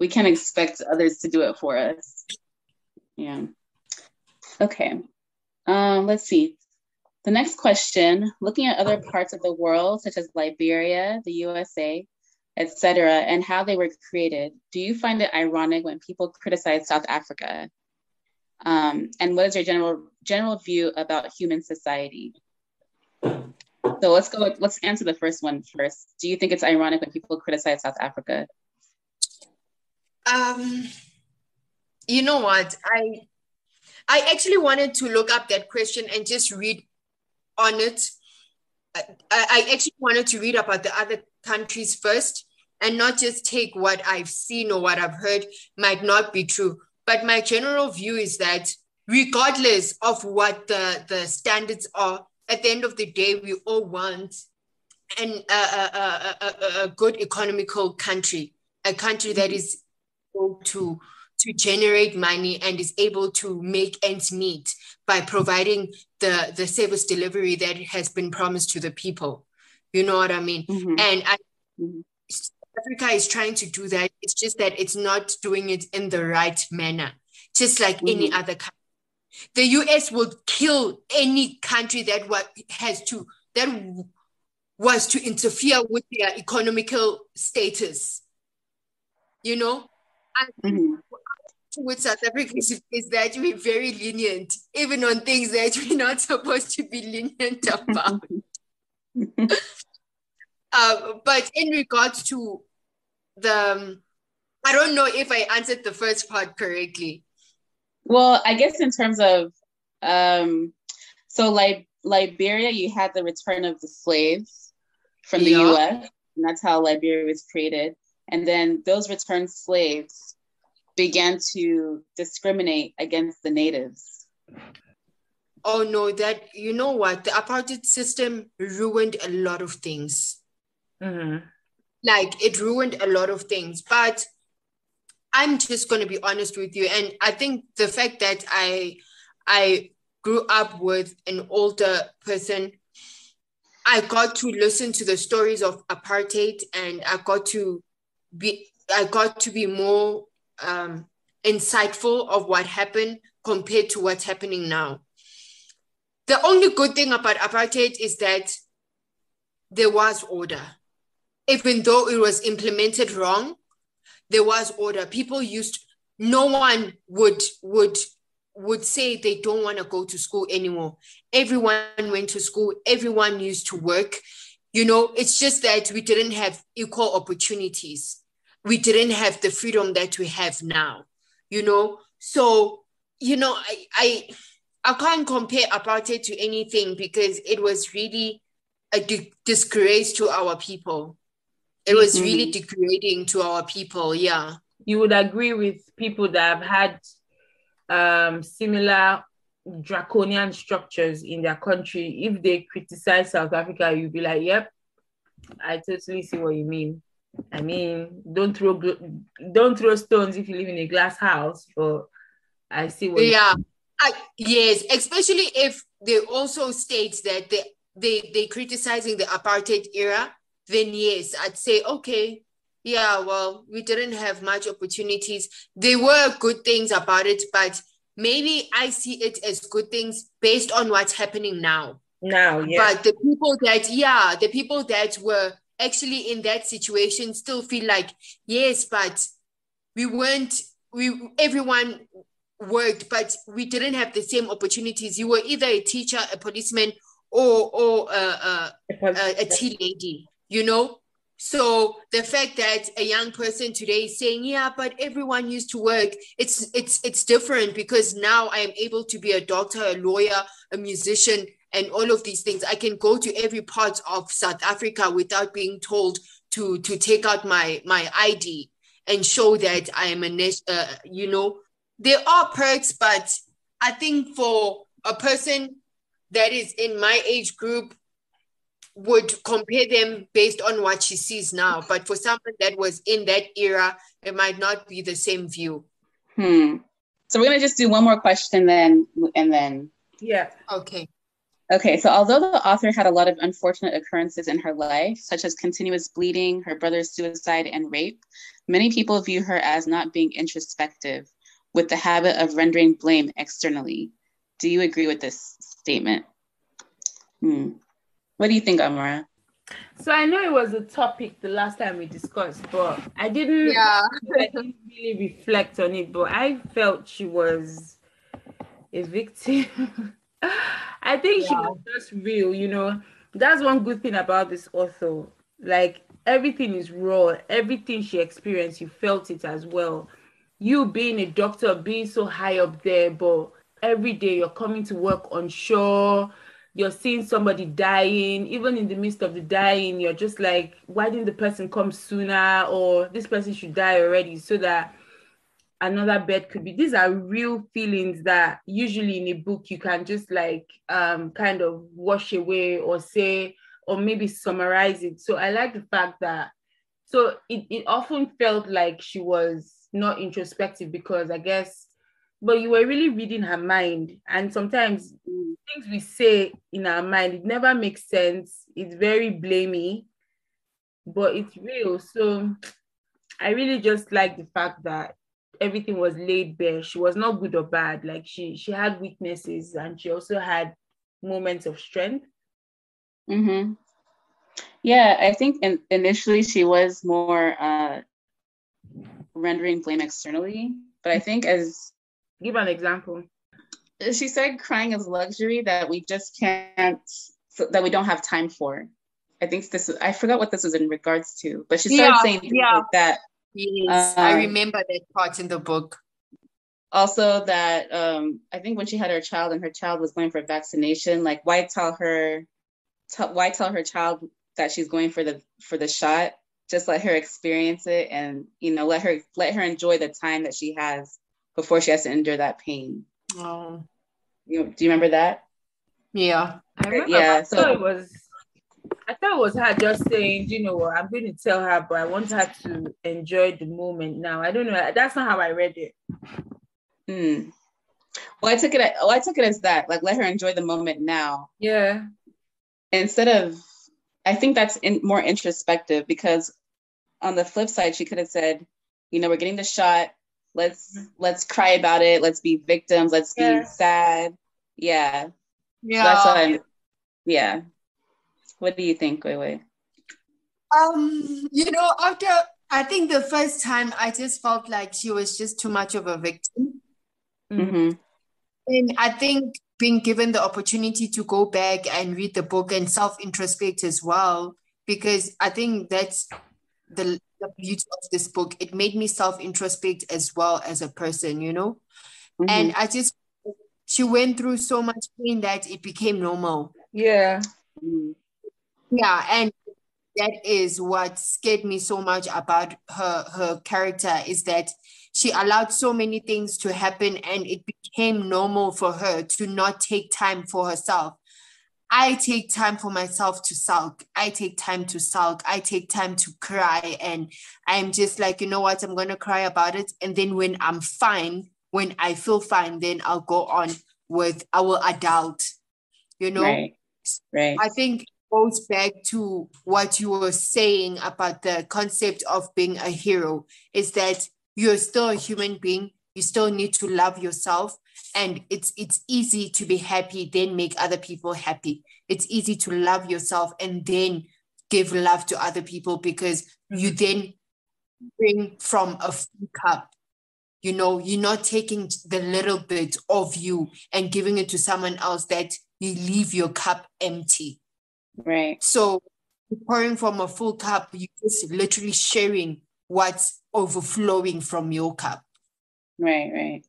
we can't expect others to do it for us. Yeah. Okay. Um, let's see. The next question, looking at other parts of the world, such as Liberia, the USA, etc., and how they were created, do you find it ironic when people criticize South Africa? Um, and what is your general general view about human society? So let's go. Let's answer the first one first. Do you think it's ironic when people criticize South Africa? Um, you know what? I I actually wanted to look up that question and just read on it. I, I actually wanted to read about the other countries first and not just take what I've seen or what I've heard might not be true. But my general view is that regardless of what the, the standards are, at the end of the day, we all want an, a, a, a, a good economical country, a country that mm-hmm. is able to to generate money and is able to make ends meet by providing the, the service delivery that has been promised to the people. You know what I mean? Mm-hmm. And I, mm-hmm. Africa is trying to do that. It's just that it's not doing it in the right manner, just like mm-hmm. any other country. The US would kill any country that what has to that was to interfere with their economical status. You know, mm-hmm with South Africa is, is that we're very lenient, even on things that we're not supposed to be lenient about. uh, but in regards to the, um, I don't know if I answered the first part correctly. Well, I guess in terms of, um, so like Liberia, you had the return of the slaves from the yeah. US, and that's how Liberia was created. And then those returned slaves began to discriminate against the natives. Oh no, that you know what? The apartheid system ruined a lot of things. Mm-hmm. Like it ruined a lot of things. But I'm just gonna be honest with you. And I think the fact that I I grew up with an older person, I got to listen to the stories of apartheid and I got to be I got to be more um, insightful of what happened compared to what's happening now. The only good thing about apartheid is that there was order. Even though it was implemented wrong, there was order. People used no one would would would say they don't want to go to school anymore. Everyone went to school, everyone used to work. You know, it's just that we didn't have equal opportunities we didn't have the freedom that we have now you know? So you know i i, I can't compare apartheid to anything because it was really a di- disgrace to our people. It was mm-hmm. really degrading to our people yeah. You would agree with people that have had um, similar draconian structures in their country. If they criticize south africa you'd be like yep i totally see what you mean I mean, don't throw don't throw stones if you live in a glass house. But I see what. Yeah, I, yes, especially if they also state that they they they criticizing the apartheid era. Then yes, I'd say okay. Yeah, well, we didn't have much opportunities. There were good things about it, but maybe I see it as good things based on what's happening now. Now, yeah. But the people that, yeah, the people that were actually in that situation still feel like yes but we weren't we everyone worked but we didn't have the same opportunities. You were either a teacher a policeman or or uh, uh, a, a, a, uh, a tea lady you know? So the fact that a young person today is saying yeah but everyone used to work it's it's it's different because now i am able to be a doctor a lawyer a musician and all of these things. I can go to every part of South Africa without being told to to take out my my ID and show that I am a uh, you know there are perks, but I think for a person that is in my age group would compare them based on what she sees now. But for someone that was in that era, it might not be the same view. Hmm. So we're gonna just do one more question then and then Yeah. Okay. Okay, so although the author had a lot of unfortunate occurrences in her life, such as continuous bleeding, her brother's suicide, and rape, many people view her as not being introspective, with the habit of rendering blame externally. Do you agree with this statement? Hmm. What do you think, Amara? So I know it was a topic the last time we discussed, but I didn't, Yeah. I didn't really reflect on it. But I felt she was a victim. I think she Yeah. was just real, you know. That's one good thing about this author. Like everything is raw, everything she experienced, you felt it as well. You being a doctor, being so high up there, but every day you're coming to work on shore, you're seeing somebody dying, even in the midst of the dying, you're just like, why didn't the person come sooner? Or this person should die already so that another bed could be. These are real feelings that usually in a book you can just like um kind of wash away or say or maybe summarize it. So i like the fact that so it, it often felt like she was not introspective because i guess but you were really reading her mind. And sometimes things we say in our mind it never makes sense. It's very blamey but it's real. So i really just like the fact that everything was laid bare. She was not good or bad. Like she she had weaknesses and she also had moments of strength. Mm-hmm. Yeah, I think in, initially she was more uh, rendering blame externally, but I think as Give an example. she said, crying is luxury that we just can't, that we don't have time for. I think this I forgot what this was in regards to, but she started Yeah, saying yeah. like that. Yes, I Um, remember that part in the book. also that um i think when she had her child and her child was going for vaccination like why tell her tell why tell her child that she's going for the for the shot just let her experience it and you know let her let her enjoy the time that she has before she has to endure that pain Oh, you know, do you remember that yeah. I remember Yeah, so- it was I thought it was her just saying, you know what, I'm going to tell her, but I want her to enjoy the moment now. I don't know. That's not how I read it. Hmm. well i took it well i took it as that like let her enjoy the moment now Yeah. instead of i think that's in, more introspective because on the flip side she could have said you know we're getting the shot let's let's cry about it let's be victims let's be sad yeah Yeah. that's what i'm yeah what do you think wait wait Um, you know, after I think the first time I just felt like she was just too much of a victim. hmm And I think being given the opportunity to go back and read the book and self-introspect as well, because I think that's the, the beauty of this book. It made me self-introspect as well as a person, you know? Mm-hmm. And I just she went through so much pain that it became normal. Yeah. Mhm. Yeah, and that is what scared me so much about her her character is that she allowed so many things to happen and it became normal for her to not take time for herself. I take time for myself to sulk. I take time to sulk. I take time to cry. And I'm just like, you know what? I'm going to cry about it. And then when I'm fine, when I feel fine, then I'll go on with our adult, you know? right right I think goes back to what you were saying about the concept of being a hero is that you're still a human being. You still need to love yourself. And it's it's easy to be happy, then make other people happy. It's easy to love yourself and then give love to other people because you mm-hmm. then bring from a full cup. You know, you're not taking the little bit of you and giving it to someone else that you leave your cup empty. Right So pouring from a full cup, you're just literally sharing what's overflowing from your cup. right right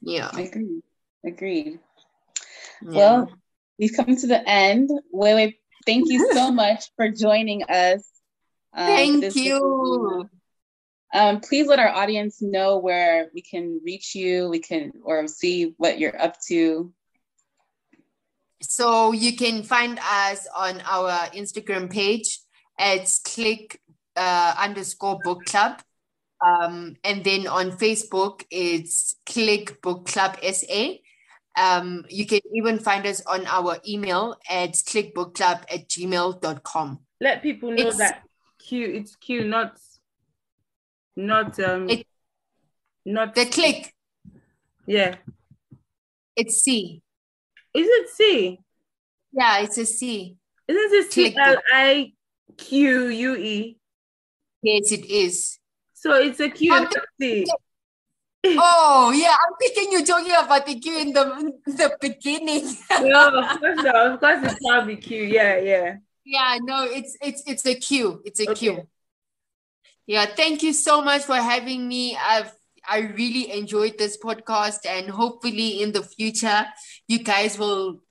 Yeah. agreed agreed yeah. well we've come to the end wait wait thank you so much for joining us um, thank you. Um, please let our audience know where we can reach you, we can or see what you're up to. So you can find us on our Instagram page at click uh, underscore book club. Um, and then on Facebook, it's click book club SA. Um, you can even find us on our email at clickbookclub at gmail.com. Let people know it's, that Q, it's Q, not not um it, not the click. Yeah. It's C. Is it C? Yeah, it's a C. Isn't it C L I Q U E? Yes, it is. So it's a Q, not C. oh yeah, I'm thinking you're talking about the Q in the the beginning. no, of course not. Of course it's probably Q. Yeah, yeah. Yeah, no, it's it's it's a Q. It's a okay. Q. Yeah, thank you so much for having me. I've I really enjoyed this podcast, and hopefully in the future, you guys will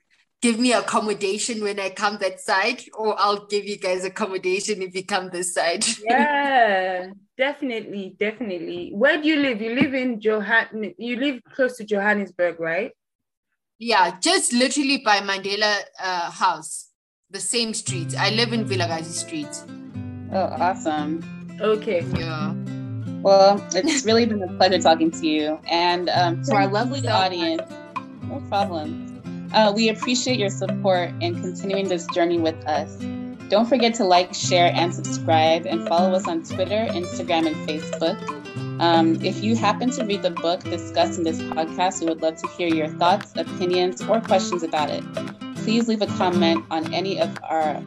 give me accommodation when I come that side, or I'll give you guys accommodation if you come this side. yeah, definitely, definitely. Where do you live? You live in Johann. You live close to Johannesburg, right? Yeah, just literally by Mandela uh, House, the same street. I live in Vilakazi Street. Oh, awesome. Okay. Yeah. Well, it's really been a pleasure talking to you. And um, to our lovely audience, no problem. Uh, we appreciate your support in continuing this journey with us. Don't forget to like, share, and subscribe, and follow us on Twitter, Instagram, and Facebook. Um, if you happen to read the book discussed in this podcast, we would love to hear your thoughts, opinions, or questions about it. Please leave a comment on any of our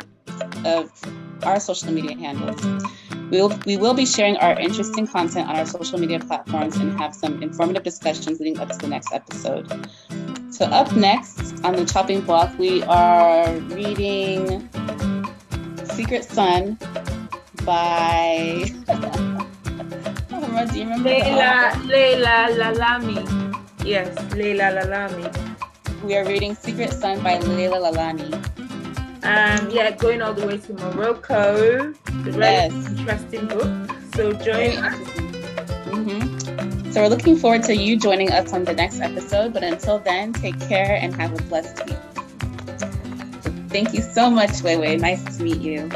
of our social media handles. We will, we will be sharing our interesting content on our social media platforms and have some informative discussions leading up to the next episode. So, up next on the chopping block, we are reading Secret Son by. Do you remember? Leila, Leila Lalami. Yes, Leila Lalami. We are reading Secret Son by Leila Lalami. Um, yeah, going all the way to Morocco. The yes. interesting book. So join us. Mm-hmm. So we're looking forward to you joining us on the next episode. But until then, take care and have a blessed week. Thank you so much, Wewe. Nice to meet you.